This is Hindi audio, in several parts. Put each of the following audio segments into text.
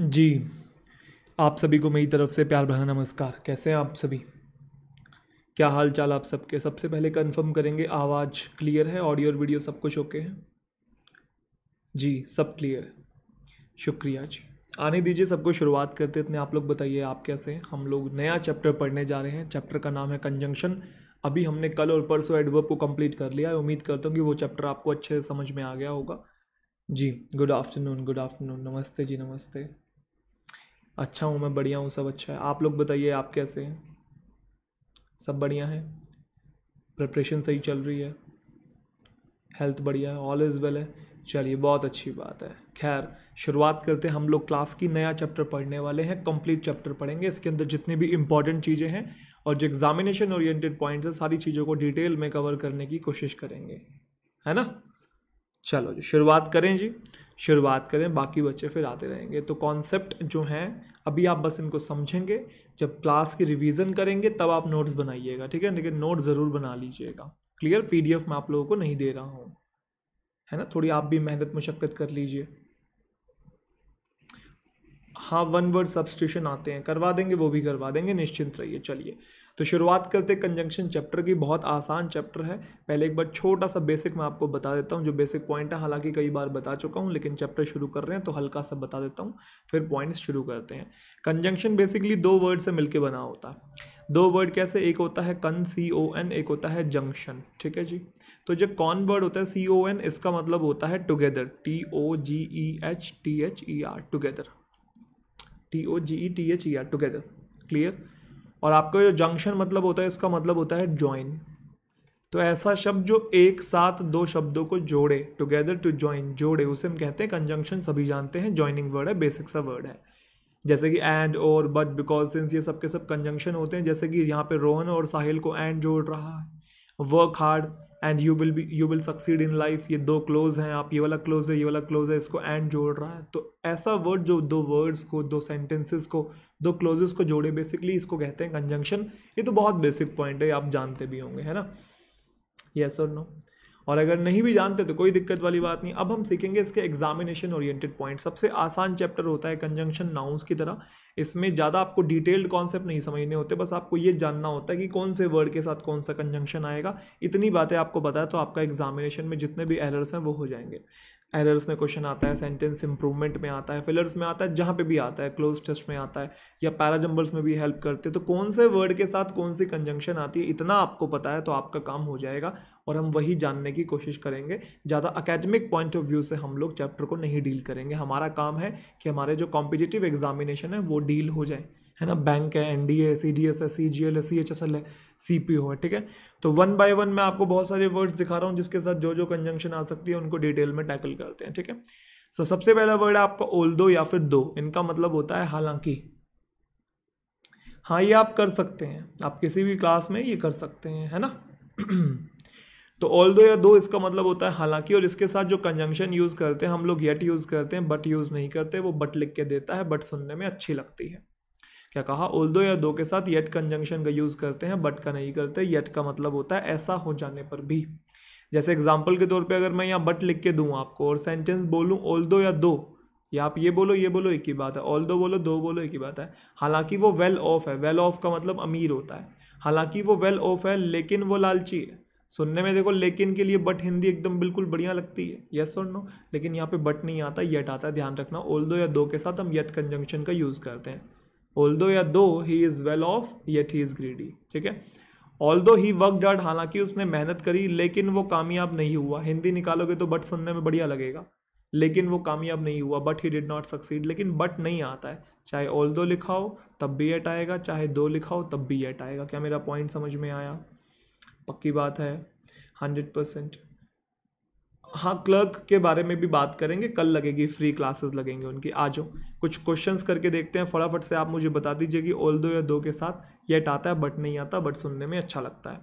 जी, आप सभी को मेरी तरफ़ से प्यार भरा नमस्कार। कैसे हैं आप सभी? क्या हाल चाल आप सबके? सबसे पहले कंफर्म करेंगे, आवाज़ क्लियर है? ऑडियो और वीडियो सब कुछ ओके है? जी, सब क्लियर है। शुक्रिया जी। आने दीजिए, सबको शुरुआत करते इतने आप लोग बताइए, आप कैसे हैं? हम लोग नया चैप्टर पढ़ने जा रहे हैं। चैप्टर का नाम है कंजंक्शन अभी हमने कल और परसों एडवर्ब को कंप्लीट कर लिया है। उम्मीद करता हूँ कि वो चैप्टर आपको अच्छे से समझ में आ गया होगा। जी गुड आफ्टरनून गुड आफ्टरनून नमस्ते जी, नमस्ते। अच्छा हूँ मैं, बढ़िया हूँ, सब अच्छा है। आप लोग बताइए, आप कैसे हैं? सब बढ़िया है? प्रिपरेशन सही चल रही है? हेल्थ बढ़िया है? ऑल इज़ वेल है? चलिए, बहुत अच्छी बात है। खैर, शुरुआत करते हैं। हम लोग क्लास की नया चैप्टर पढ़ने वाले हैं। कंप्लीट चैप्टर पढ़ेंगे। इसके अंदर जितनी भी इंपॉर्टेंट चीज़ें हैं और जो एग्जामिनेशन ओरिएंटेड पॉइंट्स है, सारी चीज़ों को डिटेल में कवर करने की कोशिश करेंगे। है ना? चलो जी, शुरुआत करें जी। शुरुआत करें, बाकी बच्चे फिर आते रहेंगे। तो कॉन्सेप्ट जो हैं, अभी आप बस इनको समझेंगे। जब क्लास की रिवीजन करेंगे, तब आप नोट्स बनाइएगा, ठीक है? लेकिन नोट ज़रूर बना लीजिएगा। क्लियर पीडीएफ मैं आप लोगों को नहीं दे रहा हूँ। है ना? थोड़ी आप भी मेहनत मुशक्क़त कर लीजिए। हाँ वन वर्ड सब्सटीट्यूशन आते हैं। करवा देंगे, वो भी करवा देंगे। निश्चिंत रहिए, चलिए। तो शुरुआत करते कंजंक्शन चैप्टर की, बहुत आसान चैप्टर है। पहले एक बार छोटा सा बेसिक मैं आपको बता देता हूँ, जो बेसिक पॉइंट है, हालाँकि कई बार बता चुका हूँ, लेकिन चैप्टर शुरू कर रहे हैं तो हल्का सा बता देता हूँ, फिर पॉइंट्स शुरू करते हैं। कंजंक्शन बेसिकली दो वर्ड से मिलकर बना होता है। दो वर्ड कैसे? एक होता है कन सी ओ एन एक होता है जंक्शन ठीक है जी? तो जो कॉन वर्ड होता है सी ओ एन इसका मतलब होता है together T O G E H T H E R together T O G E T H E R together clear और आपका जो जंक्शन मतलब होता है, इसका मतलब होता है ज्वाइन तो ऐसा शब्द जो एक साथ दो शब्दों को जोड़े टुगेदर टू ज्वाइन जोड़े, उसे हम कहते हैं कंजंक्शन सभी जानते हैं ज्वाइनिंग वर्ड है बेसिक सा वर्ड है. जैसे कि एंड और बट बिकॉज़ सिंस ये सब के सब कंजंक्शन होते हैं, जैसे कि यहाँ पे रोहन और साहिल को एंड जोड़ रहा है. Work hard and you will be you will succeed in life ये दो क्लोज हैं, आप ये वाला क्लोज है, ये वाला क्लोज है, इसको एंड जोड़ रहा है। तो ऐसा वर्ड जो दो वर्ड्स को, दो सेंटेंसेस को, दो क्लोजेस को जोड़े बेसिकली इसको कहते हैं कंजंक्शन ये तो बहुत बेसिक पॉइंट है, आप जानते भी होंगे, है ना? यस और नो और अगर नहीं भी जानते तो कोई दिक्कत वाली बात नहीं। अब हम सीखेंगे इसके एग्जामिनेशन ओरिएंटेड पॉइंट सबसे आसान चैप्टर होता है कंजंक्शन नाउंस की तरह। इसमें ज़्यादा आपको डिटेल्ड कॉन्सेप्ट नहीं समझने होते, बस आपको ये जानना होता है कि कौन से वर्ड के साथ कौन सा कंजंक्शन आएगा। इतनी बातें आपको है तो आपका एग्जामिनेशन में जितने भी एलर्स हैं वो हो जाएँगे। एरर्स में क्वेश्चन आता है, सेंटेंस इंप्रूवमेंट में आता है, फिलर्स में आता है, जहाँ पे भी आता है, क्लोज टेस्ट में आता है, या पैराजम्बल्स में भी हेल्प करते हैं तो कौन से वर्ड के साथ कौन सी कंजंक्शन आती है, इतना आपको पता है तो आपका काम हो जाएगा, और हम वही जानने की कोशिश करेंगे, ज़्यादा अकेडमिक पॉइंट ऑफ़ व्यू से हम लोग चैप्टर को नहीं डील करेंगे, हमारा काम है कि हमारे जो कॉम्पिटिटिव एग्जामिनेशन है, वो डील हो जाए। है ना बैंक है N D A C D S है सी जी एल है सी एच एस एल है सी पी ओ है ठीक है? तो वन बाय वन मैं आपको बहुत सारे वर्ड्स दिखा रहा हूँ जिसके साथ जो जो कंजंक्शन आ सकती है उनको डिटेल में टैकल करते हैं ठीक है? सो so, सबसे पहला वर्ड है आपका ओल दो या फिर दो इनका मतलब होता है हालाँकि। हाँ ये आप कर सकते हैं। आप किसी भी क्लास में ये कर सकते हैं है ना? तो ऑल दो या दो इसका मतलब होता है हालाँकि और इसके साथ जो कंजंक्शन यूज़ करते हैं हम लोग येट यूज़ करते हैं बट यूज़ नहीं करते वो बट लिख के देता है बट सुनने में अच्छी लगती है। क्या कहा? ओल दो या दो के साथ येट कंजंक्शन का यूज़ करते हैं बट का नहीं करते येट का मतलब होता है ऐसा हो जाने पर भी। जैसे एग्ज़ाम्पल के तौर पर अगर मैं यहाँ बट लिख के दूँ आपको और सेंटेंस बोलूँ ओल दो या दो, या आप ये बोलो ये बोलो, एक ही बात है। ऑल दो बोलो दो बोलो, एक ही बात है। हालाँकि वो वेल ऑफ़ है। वेल ऑफ़ का मतलब अमीर होता है। हालाँकि वो वेल ऑफ़ है, लेकिन वो लालची है। सुनने में देखो, लेकिन के लिए बट हिंदी एकदम बिल्कुल बढ़िया लगती है। यस और नो लेकिन यहाँ पे बट नहीं आता येट आता है। ध्यान रखना ओल दो या दो के साथ हम येट कंजंक्शन का यूज़ करते हैं। ऑल दो या though he is well off yet he is greedy ठीक है? ऑल दो ही वर्क डार्ड हालाँकि उसने मेहनत करी, लेकिन वो कामयाब नहीं हुआ। हिंदी निकालोगे तो बट सुनने में बढ़िया लगेगा। लेकिन वो कामयाब नहीं हुआ but he did not succeed लेकिन बट नहीं आता है। चाहे ऑल दो लिखाओ, तब भी एट आएगा। चाहे दो लिखाओ, तब भी एट आएगा। क्या मेरा पॉइंट समझ में आया? पक्की बात है। हंड्रेड परसेंट हाँ क्लर्क के बारे में भी बात करेंगे। कल लगेगी फ्री क्लासेस लगेंगे उनकी। आ जाओ। कुछ क्वेश्चंस करके देखते हैं। फटाफट से आप मुझे बता दीजिए कि ओल दो या दो के साथ येट आता है बट नहीं आता बट सुनने में अच्छा लगता है।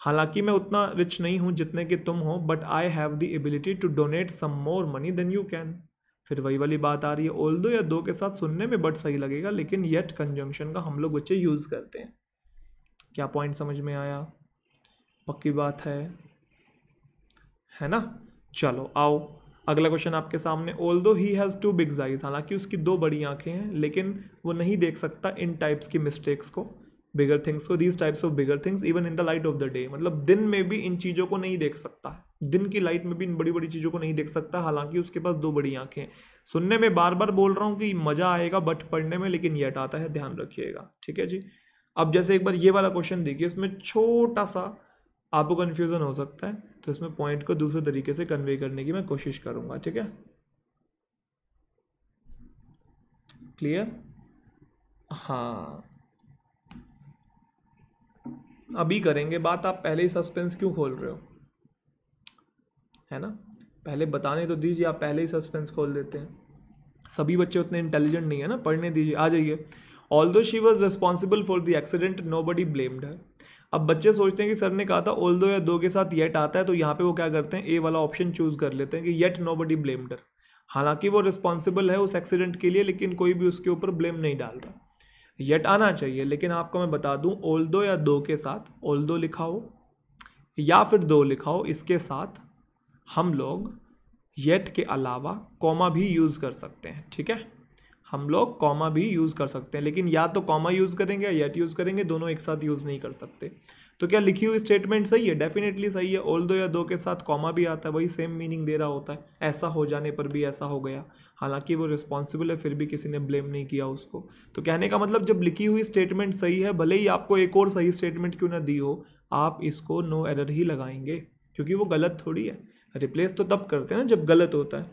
हालाँकि मैं उतना रिच नहीं हूँ जितने कि तुम हो but I have the ability to donate some more money than you can फिर वही वाली बात आ रही है। ओल दो या दो के साथ सुनने में बट सही लगेगा, लेकिन येट कंजंक्शन का हम लोग बच्चे यूज़ करते हैं। क्या पॉइंट समझ में आया? पक्की बात है। है ना? चलो, आओ। अगला क्वेश्चन आपके सामने। Although he has two big eyes हालाँकि उसकी दो बड़ी आँखें हैं, लेकिन वो नहीं देख सकता इन टाइप्स की मिस्टेक्स को बिगर थिंग्स को these types of bigger things even in the light of the day मतलब दिन में भी इन चीज़ों को नहीं देख सकता। है दिन की लाइट में भी इन बड़ी बड़ी चीज़ों को नहीं देख सकता, हालाँकि उसके पास दो बड़ी आँखें हैं। सुनने में बार बार बोल रहा हूँ कि मज़ा आएगा बट पढ़ने में, लेकिन ये आता है, ध्यान रखिएगा। ठीक है जी? अब जैसे एक बार ये वाला क्वेश्चन देखिए इसमें छोटा सा आपको कन्फ्यूज़न हो सकता है तो इसमें पॉइंट को दूसरे तरीके से कन्वे करने की मैं कोशिश करूँगा, ठीक है? क्लियर हाँ। अभी करेंगे बात, आप पहले ही सस्पेंस क्यों खोल रहे हो? है ना? पहले बताने तो दीजिए, आप पहले ही सस्पेंस खोल देते हैं। सभी बच्चे उतने इंटेलिजेंट नहीं है ना, पढ़ने दीजिए, आ जाइए। Although she was responsible for the accident nobody blamed है अब बच्चे सोचते हैं कि सर ने कहा था ओल या दो के साथ येट आता है तो यहाँ पे वो क्या करते हैं? ए वाला ऑप्शन चूज़ कर लेते हैं कि येट नो बडी ब्लेमडर हालाँकि वो रिस्पॉन्सिबल है उस एक्सीडेंट के लिए, लेकिन कोई भी उसके ऊपर ब्लेम नहीं डाल रहा। येट आना चाहिए, लेकिन आपको मैं बता दूँ ओल दो या दो के साथ ओल दो लिखा हो, या फिर दो लिखा हो, इसके साथ हम लोग येट के अलावा कॉमा भी यूज़ कर सकते हैं, ठीक है? हम लोग कॉमा भी यूज़ कर सकते हैं, लेकिन या तो कॉमा यूज़ करेंगे या येट यूज़ करेंगे, दोनों एक साथ यूज़ नहीं कर सकते। तो क्या लिखी हुई स्टेटमेंट सही है? डेफिनेटली सही है ओल दो या दो के साथ कॉमा भी आता है, वही सेम मीनिंग दे रहा होता है। ऐसा हो जाने पर भी ऐसा हो गया। हालाँकि वो रिस्पॉन्सिबल है, फिर भी किसी ने ब्लेम नहीं किया उसको। तो कहने का मतलब जब लिखी हुई स्टेटमेंट सही है, भले ही आपको एक और सही स्टेटमेंट क्यों ना दी हो, आप इसको नो एरर ही लगाएँगे, क्योंकि वो गलत थोड़ी है। रिप्लेस तो तब करते हैं ना, जब गलत होता है।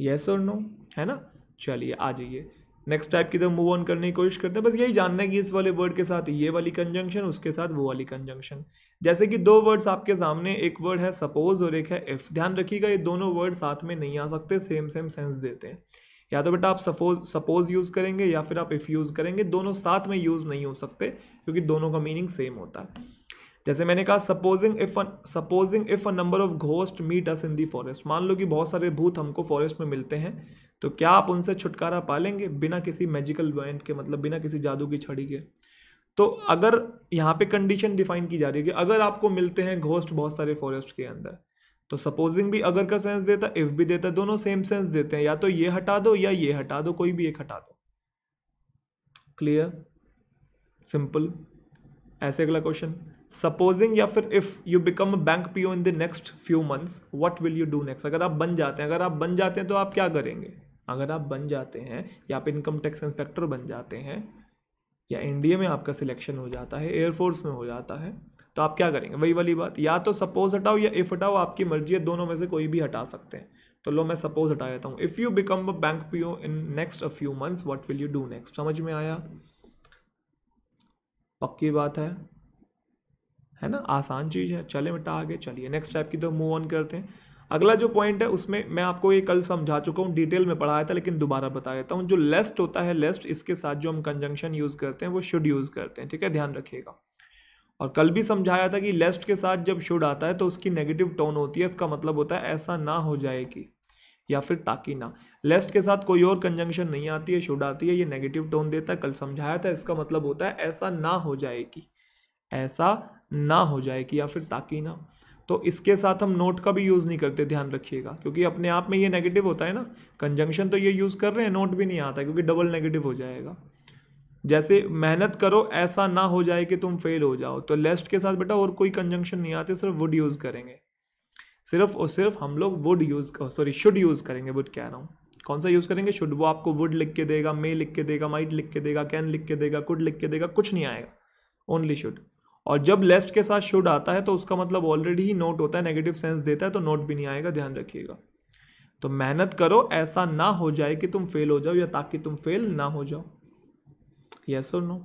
येस और नो है ना? चलिए, आ जाइए। नेक्स्ट टाइप की तरफ़ मूव ऑन करने की कोशिश करते हैं। बस यही जानना है कि इस वाले वर्ड के साथ ये वाली कंजंक्शन उसके साथ वो वाली कंजंक्शन जैसे कि दो वर्ड्स आपके सामने, एक वर्ड है सपोज़ और एक है इफ़ ध्यान रखिएगा, ये दोनों वर्ड साथ में नहीं आ सकते सेम सेम सेंस देते हैं। या तो बेटा आप सपोज़ सपोज़ यूज़ करेंगे या फिर आप इफ़ यूज़ करेंगे, दोनों साथ में यूज़ नहीं हो सकते, क्योंकि दोनों का मीनिंग सेम होता है। जैसे मैंने कहा supposing if supposing if a number of ghost meet us in the forest मान लो कि बहुत सारे भूत हमको फॉरेस्ट में मिलते हैं। तो क्या आप उनसे छुटकारा पालेंगे बिना किसी मैजिकल पॉइंट के मतलब बिना किसी जादू की छड़ी के? तो अगर यहाँ पे कंडीशन डिफाइन की जा रही है कि अगर आपको मिलते हैं घोस्ट बहुत सारे फॉरेस्ट के अंदर तो सपोजिंग भी अगर का सेंस देता इफ़ भी देता, दोनों सेम सेंस देते हैं, या तो ये हटा दो या ये हटा दो, कोई भी एक हटा दो। क्लियर सिंपल ऐसे अगला क्वेश्चन सपोजिंग या फिर if you become a bank PO in the next few months what will you do next अगर आप बन जाते हैं, अगर आप बन जाते हैं तो आप क्या करेंगे? अगर आप बन जाते हैं या आप इनकम टैक्स इंस्पेक्टर बन जाते हैं, या इंडिया में आपका सिलेक्शन हो जाता है एयरफोर्स में हो जाता है तो आप क्या करेंगे? वही वाली बात, या तो सपोज़ हटाओ या इफ़ हटाओ, आपकी मर्ज़ी है, दोनों में से कोई भी हटा सकते हैं। तो लो, मैं सपोज़ हटा देता हूँ। If you become a bank P in next a few months what will you do next समझ में आया? पक्की बात है? है ना? आसान चीज़ है। चले बेटा आगे, चलिए नेक्स्ट टाइप की तो मूव ऑन करते हैं। अगला जो पॉइंट है, उसमें मैं आपको ये कल समझा चुका हूँ डिटेल में पढ़ाया था, लेकिन दोबारा बता देता हूँ। जो लेस्ट होता है लेस्ट इसके साथ जो हम कंजंक्शन यूज़ करते हैं, वो शुड यूज़ करते हैं, ठीक है? ध्यान रखिएगा। और कल भी समझाया था कि लेस्ट के साथ जब शुड आता है तो उसकी नेगेटिव टोन होती है, इसका मतलब होता है ऐसा ना हो जाएगी, या फिर ताकि ना। लेस्ट के साथ कोई और कंजंक्शन नहीं आती है शुड आती है, ये नेगेटिव टोन देता है, कल समझाया था, इसका मतलब होता है ऐसा ना हो जाएगी, ऐसा ना हो जाएगी, या फिर ताकि ना। तो इसके साथ हम नोट का भी यूज़ नहीं करते, ध्यान रखिएगा। क्योंकि अपने आप में ये नेगेटिव होता है ना कंजंक्शन तो ये यूज़ कर रहे हैं नोट भी नहीं आता, क्योंकि डबल नेगेटिव हो जाएगा। जैसे मेहनत करो, ऐसा ना हो जाए कि तुम फेल हो जाओ। तो लेस्ट के साथ बेटा और कोई कंजंक्शन नहीं आते, सिर्फ़ वुड यूज़ करेंगे। सिर्फ़ और सिर्फ़ हम लोग would use sorry should use करेंगे वुड कह रहा हूँ। कौन सा यूज़ करेंगे? शुड वो आपको वुड लिख के देगा मे लिख के देगा माइट लिख के देगा कैन लिख के देगा कुड लिख के देगा, कुछ नहीं आएगा। ओनली शुड और जब लेस्ट के साथ शुड आता है तो उसका मतलब ऑलरेडी ही नोट होता है नेगेटिव सेंस देता है तो नोट भी नहीं आएगा, ध्यान रखिएगा। तो मेहनत करो, ऐसा ना हो जाए कि तुम फेल हो जाओ, या ताकि तुम फेल ना हो जाओ। यस और नो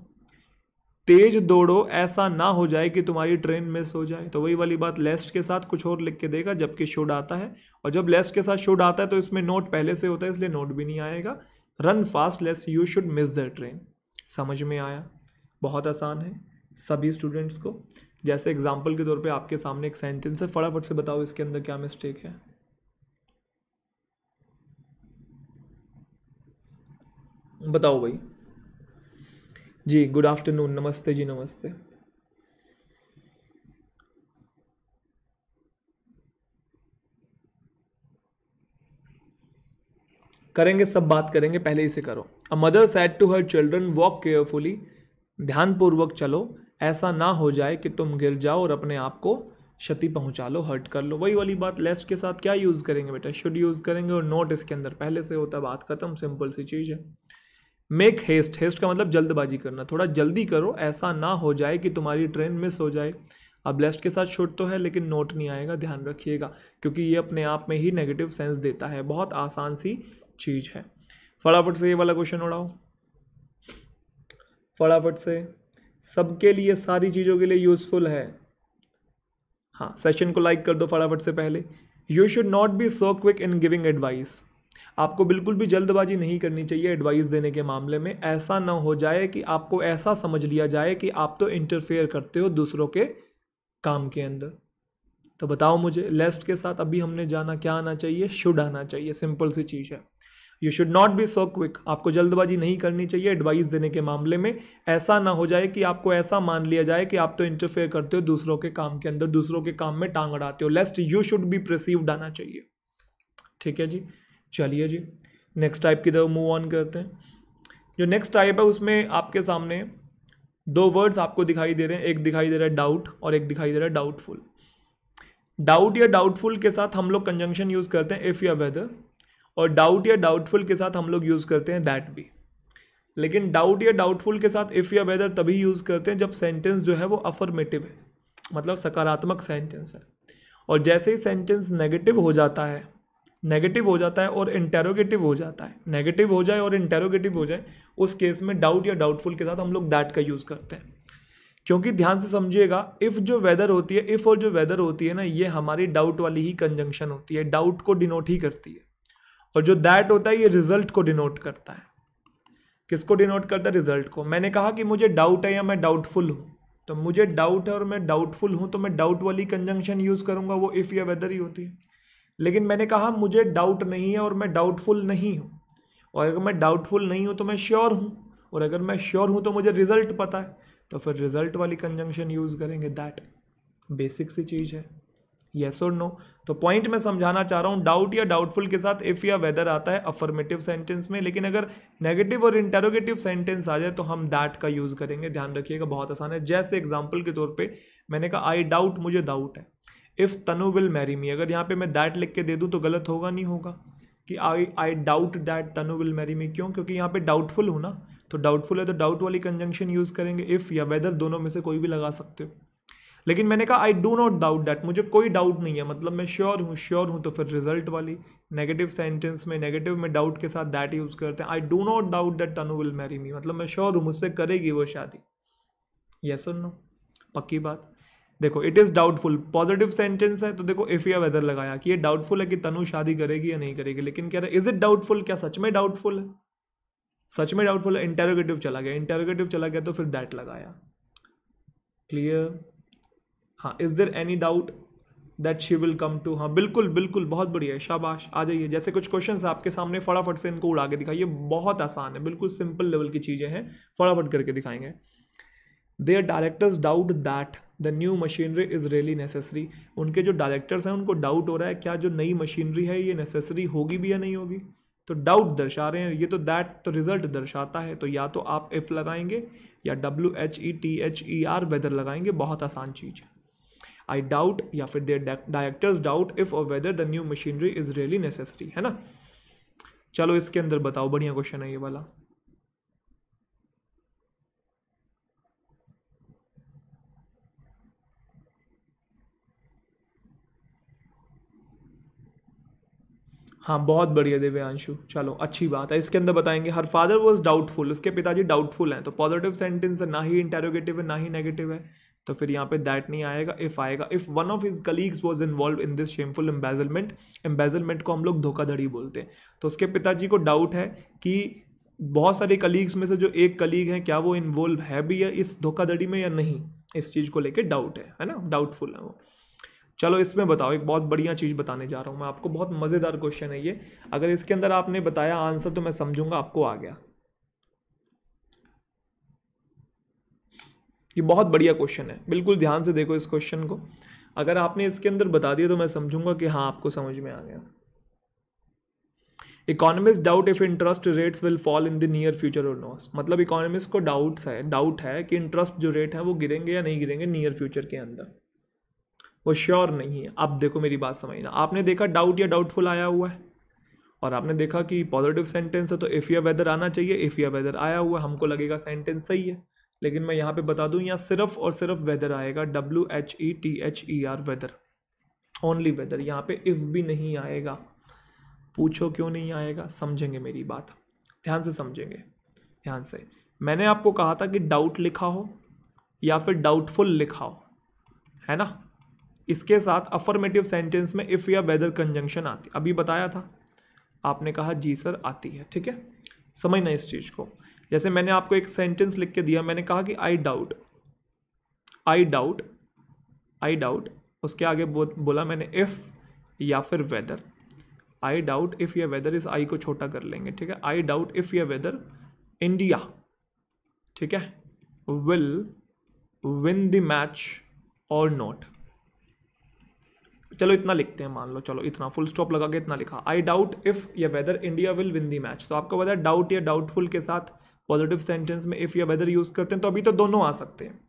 तेज दौड़ो, ऐसा ना हो जाए कि तुम्हारी ट्रेन मिस हो जाए। तो वही वाली बात लेस्ट के साथ कुछ और लिख के देगा, जबकि शुड आता है। और जब लेस्ट के साथ शुड आता है तो इसमें नोट पहले से होता है, इसलिए नोट भी नहीं आएगा। Run fast lest you should miss the train समझ में आया? बहुत आसान है। सभी स्टूडेंट्स को। जैसे एग्ज़ाम्पल के तौर पे आपके सामने एक सेंटेंस है, फटाफट से बताओ इसके अंदर क्या मिस्टेक है। बताओ भाई। जी गुड आफ्टरनून नमस्ते जी, नमस्ते। करेंगे, सब बात करेंगे, पहले इसे करो। A mother said to her children walk carefully ध्यानपूर्वक चलो ऐसा ना हो जाए कि तुम गिर जाओ और अपने आप को क्षति पहुँचा लो हर्ट कर लो। वही वाली बात लेस्ट के साथ क्या यूज़ करेंगे बेटा? शुड यूज़ करेंगे और नोट इसके अंदर। पहले से होता बात खत्म सिंपल सी चीज़ है। मेक हेस्ट हेस्ट का मतलब जल्दबाजी करना। थोड़ा जल्दी करो, ऐसा ना हो जाए कि तुम्हारी ट्रेन मिस हो जाए। अब लेस्ट के साथ शुड तो है, लेकिन नोट नहीं आएगा। ध्यान रखिएगा, क्योंकि ये अपने आप में ही नेगेटिव सेंस देता है। बहुत आसान सी चीज़ है। फटाफट से ये वाला क्वेश्चन उड़ाओ। फटाफट से सबके लिए, सारी चीज़ों के लिए यूज़फुल है। हाँ सेशन को लाइक कर दो फटाफट से पहले। You should not be so quick in giving advice आपको बिल्कुल भी जल्दबाजी नहीं करनी चाहिए एडवाइस देने के मामले में। ऐसा ना हो जाए कि आपको ऐसा समझ लिया जाए कि आप तो इंटरफेयर करते हो दूसरों के काम के अंदर। तो बताओ मुझे लेस्ट के साथ अभी हमने जाना क्या आना चाहिए? शुड आना चाहिए। सिंपल सी चीज़ है। You should not be so quick आपको जल्दबाजी नहीं करनी चाहिए एडवाइस देने के मामले में। ऐसा ना हो जाए कि आपको ऐसा मान लिया जाए कि आप तो इंटरफेयर करते हो दूसरों के काम के अंदर, दूसरों के काम में टांग अड़ाते हो lest you should be perceived आना चाहिए। ठीक है जी? चलिए जी नेक्स्ट टाइप की तरफ़ मूव ऑन करते हैं। जो नेक्स्ट टाइप है उसमें आपके सामने दो वर्ड्स आपको दिखाई दे रहे हैं। एक दिखाई दे रहा है डाउट और एक दिखाई दे रहा है डाउटफुल डाउट या डाउटफुल के साथ हम लोग कंजंक्शन यूज़ करते हैं इफ़ या वेदर और डाउट या डाउटफुल के साथ हम लोग यूज़ करते हैं दैट भी। लेकिन डाउट या डाउटफुल के साथ इफ़ या वेदर तभी यूज़ करते हैं जब सेंटेंस जो है वो अफर्मेटिव है। मतलब सकारात्मक सेंटेंस है। और जैसे ही सेंटेंस नेगेटिव हो जाता है नेगेटिव हो जाता है और इंटेरोगेटिव हो जाता है नेगेटिव हो जाए और इंटेरोगेटिव हो जाए, उस केस में डाउट या डाउटफुल के साथ हम लोग दैट का यूज़ करते हैं। क्योंकि ध्यान से समझिएगा इफ़ जो वेदर होती है इफ़ और जो वेदर होती है ना, ये हमारी डाउट वाली ही कंजंक्शन होती है डाउट को डिनोट ही करती है। और जो दैट होता है, ये रिज़ल्ट को डिनोट करता है। किसको डिनोट करता है? रिज़ल्ट को। मैंने कहा कि मुझे डाउट है या मैं डाउटफुल हूँ। तो मुझे डाउट है और मैं डाउटफुल हूँ तो मैं डाउट वाली कंजंक्शन यूज़ करूँगा, वो इफ़ या वेदर ही होती है। लेकिन मैंने कहा, मुझे डाउट नहीं है और मैं डाउटफुल नहीं हूँ। और अगर मैं डाउटफुल नहीं हूँ तो मैं श्योर हूँ। और अगर मैं श्योर हूँ तो मुझे रिज़ल्ट पता है। तो फिर रिज़ल्ट वाली कंजंक्शन यूज़ करेंगे दैट बेसिक सी चीज़ है। येस और नो तो पॉइंट मैं समझाना चाह रहा हूँ डाउट या डाउटफुल के साथ इफ़ या वेदर आता है अफर्मेटिव सेंटेंस में, लेकिन अगर नेगेटिव और इंटेरोगेटिव सेंटेंस आ जाए तो हम दैट का यूज़ करेंगे। ध्यान रखिएगा, बहुत आसान है। जैसे एग्ज़ाम्पल के तौर पर मैंने कहा आई डाउट मुझे डाउट है। If Tanu will marry me अगर यहाँ पे मैं दैट लिख के दे दूँ तो गलत होगा, नहीं होगा? कि I I doubt that Tanu will marry me क्यों? क्योंकि यहाँ पे डाउटफुल हूँ ना। तो डाउटफुल है तो डाउट वाली कंजंक्शन यूज़ करेंगे इफ़ या वेदर दोनों में से कोई भी लगा सकते हो। लेकिन मैंने कहा I do not doubt that मुझे कोई डाउट नहीं है। मतलब मैं श्योर हूँ श्योर हूँ तो फिर रिज़ल्ट वाली नेगेटिव सेंटेंस में नेगेटिव में डाउट के साथ दैट यूज़ करते हैं। I do not doubt that Tanu will marry me मतलब मैं श्योर हूँ, मुझसे करेगी वो शादी। यस और नो पक्की बात? देखो it is doubtful positive sentence है तो देखो इफ़ या वेदर लगाया कि ये डाउटफुल है कि तनु शादी करेगी या नहीं करेगी। लेकिन कह रहे इज़ इट डाउटफुल क्या सच में डाउटफुल है? सच में डाउटफुल है? इंटेरोगेटिव चला गया। इंटेरोगेटिव चला गया तो फिर दैट लगाया। क्लियर हाँ is there any doubt that she will come to हाँ बिल्कुल बिल्कुल, बहुत बढ़िया है, शाबाश, आ जाइए। जैसे कुछ क्वेश्चन आपके सामने, फटाफट से इनको उड़ा के दिखाइए। बहुत आसान है, बिल्कुल सिंपल लेवल की चीज़ें हैं, फटाफट करके दिखाएँगे। Their directors doubt that the new machinery is really necessary उनके जो डायरेक्टर्स हैं, उनको डाउट हो रहा है, क्या जो नई मशीनरी है, ये नेसेसरी होगी भी या नहीं होगी? तो डाउट दर्शा रहे हैं, ये तो दैट तो रिज़ल्ट दर्शाता है तो या तो आप इफ़ लगाएँगे, या W H E T H E R whether लगाएँगे, बहुत आसान चीज़ है। आई डाउट या फिर their directors doubt if or whether the new machinery is really necessary है ना? चलो इसके अंदर बताओ, बढ़िया क्वेश्चन है ये वाला। हाँ बहुत बढ़िया दिव्यांशु। चलो, अच्छी बात है। इसके अंदर बताएँगे हर फादर वॉज़ डाउटफुल उसके पिताजी डाउटफुल हैं तो पॉजिटिव सेंटेंस है, ना ही इंटेरोगेटिव है, ना ही नेगेटिव है। तो फिर यहाँ पे दैट नहीं आएगा इफ़ आएगा। If one of his colleagues was involve in this shameful embezzlement embezzlement को हम लोग धोखाधड़ी बोलते हैं। तो उसके पिताजी को डाउट है कि बहुत सारे कलीग्स में से जो एक कलीग हैं, क्या वो इन्वॉल्व है भी या इस धोखाधड़ी में या नहीं? इस चीज़ को लेकर डाउट है है ना? डाउटफुल है वो। चलो इसमें बताओ, एक बहुत बढ़िया चीज़ बताने जा रहा हूँ मैं आपको। बहुत मज़ेदार क्वेश्चन है ये। अगर इसके अंदर आपने बताया आंसर तो मैं समझूँगा आपको आ गया। ये बहुत बढ़िया क्वेश्चन है। बिल्कुल ध्यान से देखो इस क्वेश्चन को। अगर आपने इसके अंदर बता दिया तो मैं समझूँगा कि हाँ आपको समझ में आ गया। Economist doubt if interest rates will fall in the near future और नो मतलब इकोनॉमिस्ट को डाउट्स है डाउट है कि इंटरेस्ट जो रेट है वो गिरेंगे या नहीं गिरेंगे नियर फ्यूचर के अंदर। वो श्योर नहीं है। अब देखो मेरी बात समझना। आपने देखा डाउट या डाउटफुल आया हुआ है? और आपने देखा कि पॉजिटिव सेंटेंस है तो इफ़ या वेदर आना चाहिए इफ़ या वेदर आया हुआ हमको लगेगा सेंटेंस सही है। लेकिन मैं यहाँ पे बता दूँ, यहाँ सिर्फ़ और सिर्फ़ वेदर आएगा W H E T H E R whether only whether यहाँ पे इफ़ भी नहीं आएगा, पूछो क्यों नहीं आएगा, समझेंगे मेरी बात, ध्यान से समझेंगे, ध्यान से। मैंने आपको कहा था कि डाउट लिखा हो, या फिर डाउटफुल लिखा हो, है ना? इसके साथ अफर्मेटिव सेंटेंस में इफ़ या वेदर कंजंक्शन आती अभी बताया था, आपने कहा, जी सर, आती है। ठीक है? समझना इस चीज़ को। जैसे मैंने आपको एक सेंटेंस लिख के दिया मैंने कहा कि I doubt I doubt I doubt उसके आगे बो, बोला मैंने इफ़ या फिर वेदर आई डाउट इफ़ या वेदर इस आई को छोटा कर लेंगे ठीक है? आई डाउट इफ़ या वेदर इंडिया ठीक है? Will win the match or not चलो इतना लिखते हैं मान लो चलो इतना फुल स्टॉप लगा के इतना लिखा। आई डाउट इफ़ या whether India will win the match तो आपको पता है डाउट या डाउटफुल के साथ पॉजिटिव सेंटेंस में इफ़ या वेदर यूज़ करते हैं तो अभी तो दोनों आ सकते हैं।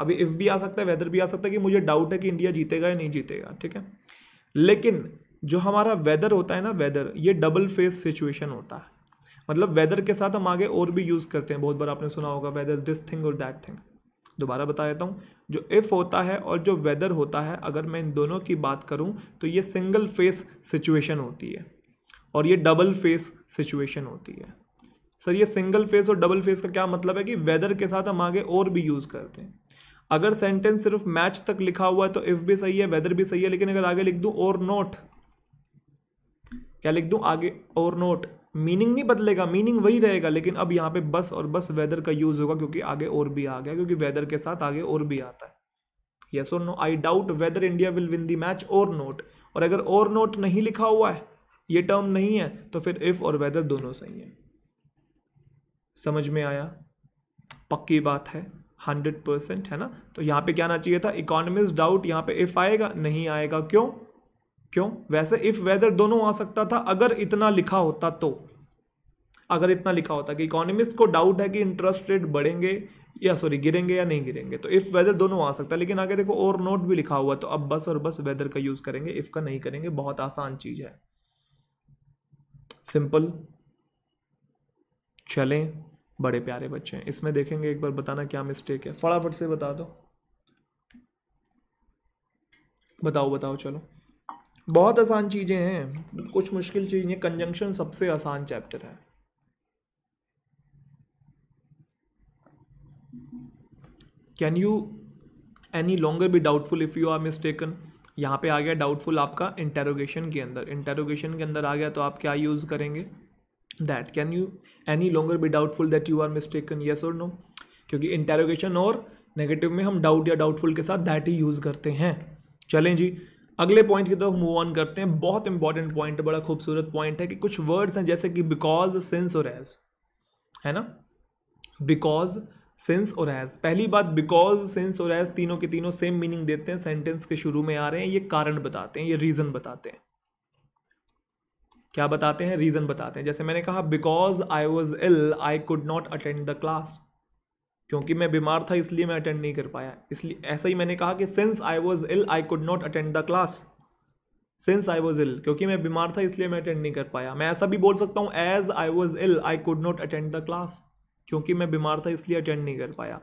अभी इफ़ भी आ सकता है वेदर भी आ सकता है कि मुझे डाउट है कि इंडिया जीतेगा या नहीं जीतेगा, ठीक है? लेकिन जो हमारा वेदर होता है ना वेदर ये डबल फेस सिचुएशन होता है। मतलब वेदर के साथ हम आगे और भी यूज़ करते हैं। बहुत बार आपने सुना होगा whether this thing or that thing दोबारा बता देता हूँ, जो इफ़ होता है और जो वेदर होता है, अगर मैं इन दोनों की बात करूँ तो ये सिंगल फेस सिचुएशन होती है। और ये डबल फेस सिचुएशन होती है। सर, ये सिंगल फेस और डबल फेस का क्या मतलब है कि वेदर के साथ हम आगे और भी यूज़ करते हैं? अगर सेंटेंस सिर्फ़ मैच तक लिखा हुआ है तो इफ़ भी सही है वेदर भी सही है, लेकिन अगर आगे लिख दूँ और नोट क्या लिख दूँ? आगे और नोट मीनिंग नहीं बदलेगा मीनिंग वही रहेगा, लेकिन अब यहाँ पे बस और बस वेदर का यूज़ होगा, क्योंकि आगे और भी आ गया, क्योंकि वेदर के साथ आगे और भी आता है। यस और no I doubt whether India will win the match or not और अगर और नोट नहीं लिखा हुआ है, ये टर्म नहीं है तो फिर इफ़ और वेदर दोनों सही है। समझ में आया? पक्की बात है हंड्रेड परसेंट है ना? तो यहाँ पे क्या आना चाहिए था? इकोनॉमिस्ट डाउट यहाँ पे इफ़ आएगा, नहीं आएगा, क्यों? क्यों? वैसे इफ़ वेदर दोनों आ सकता था, अगर इतना लिखा होता तो। अगर इतना लिखा होता कि इकोनॉमिस्ट को डाउट है कि इंटरेस्ट रेट बढ़ेंगे या सॉरी गिरेंगे या नहीं गिरेंगे तो इफ़ वेदर दोनों आ सकता है लेकिन आगे देखो, और नोट भी लिखा हुआ तो अब बस और बस वेदर का यूज़ करेंगे इफ़ का नहीं करेंगे, बहुत आसान चीज़ है। सिंपल चलें, बड़े प्यारे बच्चे हैं। इसमें देखेंगे एक बार बताना क्या मिस्टेक है। फटाफट से बता दो। बताओ बताओ, चलो। बहुत आसान चीज़ें हैं। कुछ मुश्किल चीज़ें कंजंक्शन सबसे आसान चैप्टर है। Can you any longer be doubtful if you are mistaken यहाँ पे आ गया डाउटफुल आपका इंटेरोगेशन के अंदर। इंटेरोगेशन के अंदर आ गया तो आप क्या यूज़ करेंगे? That can you any longer be doubtful that you are mistaken yes और नो क्योंकि इंटेरोगेशन और नेगेटिव में हम डाउट या डाउटफुल के साथ दैट ही यूज़ करते हैं। चलें जी, अगले पॉइंट की तरफ़ मूव ऑन करते हैं। बहुत इंपॉर्टेंट पॉइंट है बड़ा खूबसूरत पॉइंट है कि कुछ वर्ड्स हैं जैसे कि बिकॉज़ सिंस और एज है ना? बिकॉज़ सिंस और एज पहली बात बिकॉज़ सिंस और एज तीनों के तीनों सेम मीनिंग देते हैं। सेंटेंस के शुरू में आ रहे हैं। ये कारण बताते हैं, ये रीज़न बताते हैं। क्या बताते हैं? रीज़न बताते हैं। जैसे मैंने कहा because I was ill I could not attend the class क्योंकि मैं बीमार था, इसलिए मैं अटेंड नहीं कर पाया। इसलिए, ऐसा ही मैंने कहा कि since I was ill I could not attend the class since I was ill क्योंकि मैं बीमार था, इसलिए मैं अटेंड नहीं कर पाया। मैं ऐसा भी बोल सकता हूँ as I was ill I could not attend the class क्योंकि मैं बीमार था, इसलिए अटेंड नहीं कर पाया।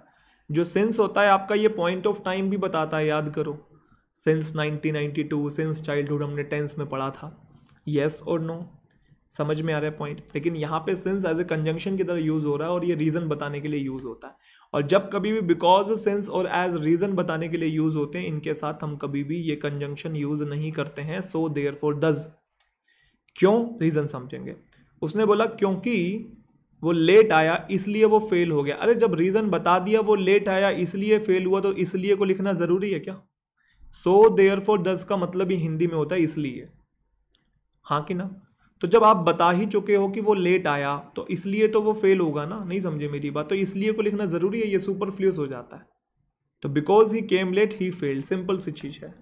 जो सिंस होता है, आपका ये पॉइंट ऑफ़ टाइम भी बताता है, याद करो। सिंस 1992 सिंस चाइल्डहुड हमने टेंस में पढ़ा था। येस और नो समझ में आ रहा है पॉइंट लेकिन यहाँ पे सेंस एज ए कंजंक्शन की तरह यूज़ हो रहा है और ये रीज़न बताने के लिए यूज़ होता है। और जब कभी भी बिकॉज़ सेंस और एज रीज़न बताने के लिए यूज़ होते हैं, इनके साथ हम कभी भी ये कंजंक्शन यूज़ नहीं करते हैं सो देयर फॉर दज क्यों? रीज़न समझेंगे। उसने बोला, क्योंकि वो लेट आया, इसलिए वो फेल हो गया। अरे, जब रीज़न बता दिया, वो लेट आया, इसलिए फेल हुआ तो इसलिए को लिखना ज़रूरी है क्या? सो देयर फॉर दस का मतलब ही हिंदी में होता है, इसलिए। हाँ कि ना? तो जब आप बता ही चुके हो कि वो लेट आया तो इसलिए तो वो फेल होगा ना? नहीं समझे मेरी बात। तो इसलिए को लिखना ज़रूरी है, ये सुपर फ्लूस हो जाता है। तो because he came late he failed simple सी चीज़ है।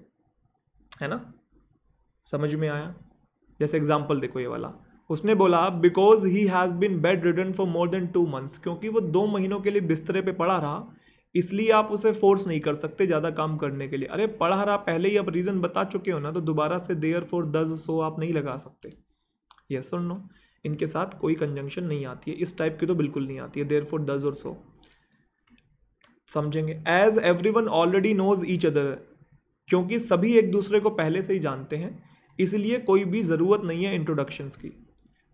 है ना? समझ में आया? जैसे एग्ज़ाम्पल देखो ये वाला। उसने बोला because he has been bedridden for more than two months क्योंकि वो दो महीनों के लिए बिस्तरे पे पड़ा रहा इसलिए आप उसे फोर्स नहीं कर सकते ज़्यादा काम करने के लिए। अरे, पढ़ा रहा, पहले ही आप रीज़न बता चुके हो ना तो दोबारा से देयर फोर दस सो आप नहीं लगा सकते। यस और नो इनके साथ कोई कंजंक्शन नहीं आती है। इस टाइप की तो बिल्कुल नहीं आती है। देयर फोर दस और सो समझेंगे? As everyone already knows each other क्योंकि सभी एक दूसरे को पहले से ही जानते हैं, इसलिए कोई भी ज़रूरत नहीं है इंट्रोडक्शंस की।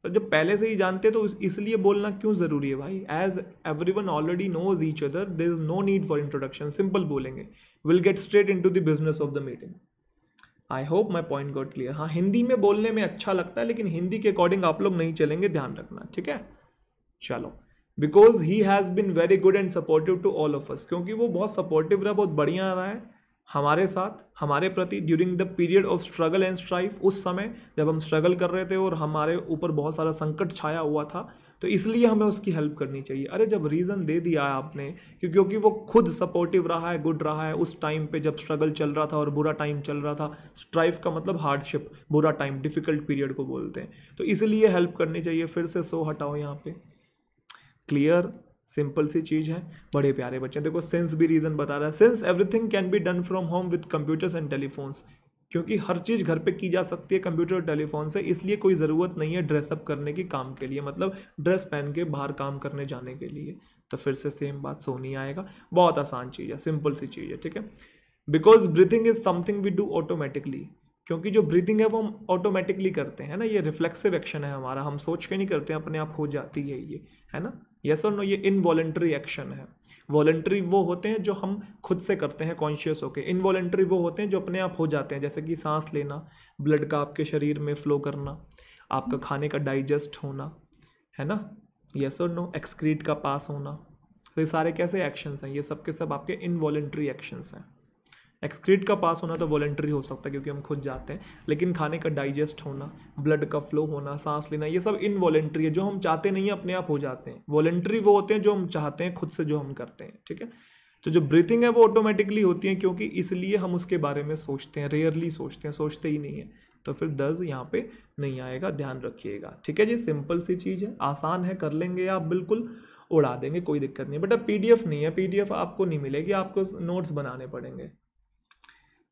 तो जब पहले से ही जानते तो इसलिए बोलना क्यों ज़रूरी है भाई? As everyone already knows each other there is no need for introduction simple बोलेंगे। Will get straight into the business of the meeting I hope my point got clear हाँ हिंदी में बोलने में अच्छा लगता है, लेकिन हिंदी के अकॉर्डिंग आप लोग नहीं चलेंगे, ध्यान रखना, ठीक है? चलो। Because he has been very good and supportive to all of us क्योंकि वो बहुत सपोर्टिव रहा, बहुत बढ़िया रहा है। हमारे साथ, हमारे प्रति during the period of struggle and strife उस समय जब हम स्ट्रगल कर रहे थे और हमारे ऊपर बहुत सारा संकट छाया हुआ था तो इसलिए हमें उसकी हेल्प करनी चाहिए। अरे, जब रीज़न दे दिया है आपने कि क्योंकि वो खुद सपोर्टिव रहा है गुड रहा है, उस टाइम पे जब स्ट्रगल चल रहा था और बुरा टाइम चल रहा था स्ट्राइफ का मतलब हार्डशिप बुरा टाइम डिफ़िकल्ट पीरियड को बोलते हैं। तो इसलिए हेल्प करनी चाहिए, फिर से सो हटाओ यहाँ पे। क्लियर सिंपल सी चीज़ है, बड़े प्यारे बच्चे। देखो सिंस भी रीज़न बता रहा है। Since everything can be done from home with computers and telephones क्योंकि हर चीज़ घर पे की जा सकती है कंप्यूटर और टेलीफोन से, इसलिए कोई ज़रूरत नहीं है ड्रेसअप करने की काम के लिए मतलब ड्रेस पहन के बाहर काम करने जाने के लिए। तो फिर से सेम बात, सोनी आएगा। बहुत आसान चीज़ है सिंपल सी चीज़ है, ठीक है? Because breathing is something we do automatically क्योंकि जो ब्रीथिंग है वो हम ऑटोमेटिकली करते हैं ना, ये रिफ्लेक्सिव एक्शन है हमारा। हम सोच के नहीं करते, अपने आप हो जाती है ये, है ना? यस और नो ये इनवॉलेंट्री एक्शन है। वॉलेंट्री वो होते हैं जो हम खुद से करते हैं कॉन्शियस होके। इनवॉलेंट्री वो होते हैं जो अपने आप हो जाते हैं, जैसे कि सांस लेना ब्लड का आपके शरीर में फ्लो करना, आपका खाने का डाइजेस्ट होना, है ना? यस और नो एक्सक्रीट का पास होना। तो ये सारे कैसे एक्शंस हैं? ये सब के सब आपके इनवॉलेंट्री एक्शंस हैं। एक्सक्रीट का पास होना तो वॉलेंट्री हो सकता है क्योंकि हम खुद जाते हैं, लेकिन खाने का डाइजेस्ट होना ब्लड का फ्लो होना, सांस लेना, ये सब इनवॉलेंट्री है। जो हम चाहते नहीं अपने आप हो जाते हैं। वॉलेंट्री वो होते हैं जो हम चाहते हैं, खुद से जो हम करते हैं, ठीक है? तो जो ब्रीथिंग है वो ऑटोमेटिकली होती है क्योंकि इसलिए हम उसके बारे में सोचते हैं रेयरली सोचते हैं, सोचते ही नहीं है। तो फिर दर्ज यहाँ पे नहीं आएगा, ध्यान रखिएगा, ठीक है जी? सिंपल सी चीज़ है, आसान है, कर लेंगे आप, बिल्कुल उड़ा देंगे, कोई दिक्कत नहीं बट अब पी नहीं है पीडीएफ आपको नहीं मिलेगी, आपको नोट्स बनाने पड़ेंगे।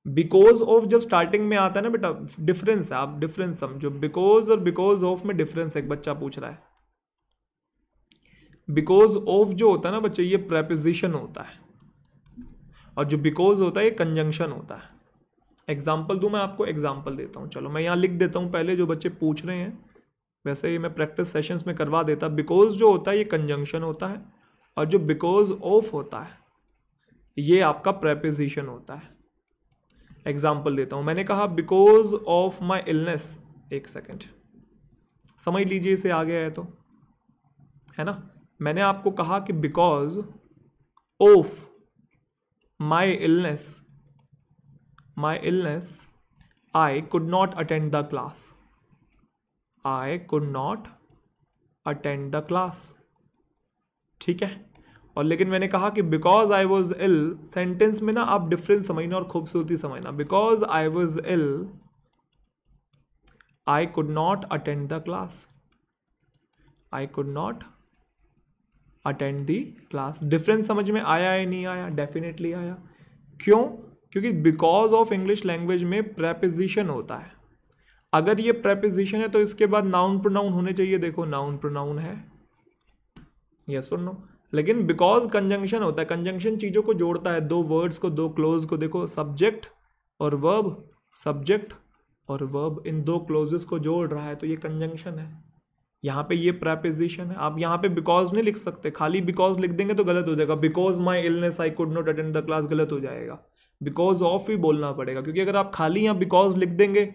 बिकॉज़ ऑफ़ जब स्टार्टिंग में आता है ना बेटा डिफरेंस है, आप डिफरेंस समझो। बिकॉज़ और बिकॉज़ ऑफ़ में डिफरेंस एक बच्चा पूछ रहा है। बिकॉज़ ऑफ़ जो होता है ना बच्चे, ये प्रेपोजिशन होता है। और जो बिकॉज़ होता है, ये कंजंक्शन होता है। एग्ज़ाम्पल दूँ, मैं आपको एग्ज़ाम्पल देता हूँ। चलो, मैं यहाँ लिख देता हूँ पहले, जो बच्चे पूछ रहे हैं। वैसे ही मैं प्रैक्टिस सेशंस में करवा देता बिकॉज़ जो होता है, ये कंजंक्शन होता है। और जो बिकॉज़ ऑफ़ होता है, ये आपका प्रेपोजिशन होता है। एग्ज़ाम्पल देता हूँ। मैंने कहा बिकॉज़ ऑफ़ माई इलनेस एक सेकेंड समझ लीजिए इसे आ गया है तो। है ना? मैंने आपको कहा कि because of my illness my illness I could not attend the class I could not attend the class ठीक है? और लेकिन मैंने कहा कि because I was ill sentence में ना आप डिफरेंस समझना और खूबसूरती समझना। Because I was ill I could not attend the class I could not attend the class difference समझ में आया या नहीं आया? डेफिनेटली आया। क्यों? क्योंकि बिकॉज़ ऑफ़ इंग्लिश लैंग्वेज में प्रेपोजिशन होता है। अगर ये प्रेपोजिशन है तो इसके बाद नाउन प्रोनाउन होने चाहिए। देखो नाउन प्रोनाउन है। यस और नो लेकिन बिकॉज़ कंजंक्शन होता है कंजंक्शन चीज़ों को जोड़ता है, दो वर्ड्स को, दो क्लोज को, देखो सब्जेक्ट और वर्ब सब्जेक्ट और वर्ब इन दो क्लोजेस को जोड़ रहा है तो ये कंजंक्शन है। यहाँ पे ये प्रेपोजिशन है। आप यहाँ पे बिकॉज़ नहीं लिख सकते। खाली बिकॉज़ लिख देंगे तो गलत हो जाएगा। Because my illness I could not attend the class गलत हो जाएगा। बिकॉज़ ऑफ़ ही बोलना पड़ेगा। क्योंकि अगर आप खाली यहाँ बिकॉज़ लिख देंगे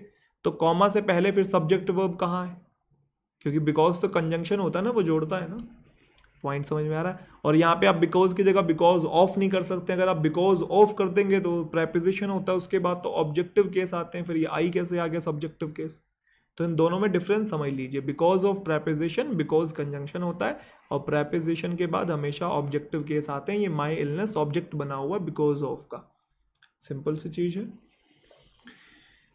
तो कॉमा से पहले फिर सब्जेक्ट वर्ब कहाँ है? क्योंकि बिकॉज़ तो कंजंक्शन होता है ना, वो जोड़ता है ना। पॉइंट समझ में आ रहा है? और यहाँ पे आप बिकॉज़ की जगह बिकॉज़ ऑफ़ नहीं कर सकते, अगर आप बिकॉज़ ऑफ़ कर देंगे तो प्रेपोजिशन होता है, उसके बाद तो ऑब्जेक्टिव केस आते हैं, फिर ये आई कैसे आ गया सब्जेक्टिव केस तो इन दोनों में डिफरेंस समझ लीजिए। Because of preposition because conjunction होता है, और प्रेपोजिशन के बाद हमेशा ऑब्जेक्टिव केस आते हैं। ये माई इलनेस ऑब्जेक्ट बना हुआ है बिकॉज़ ऑफ़ का। सिंपल सी चीज़ है।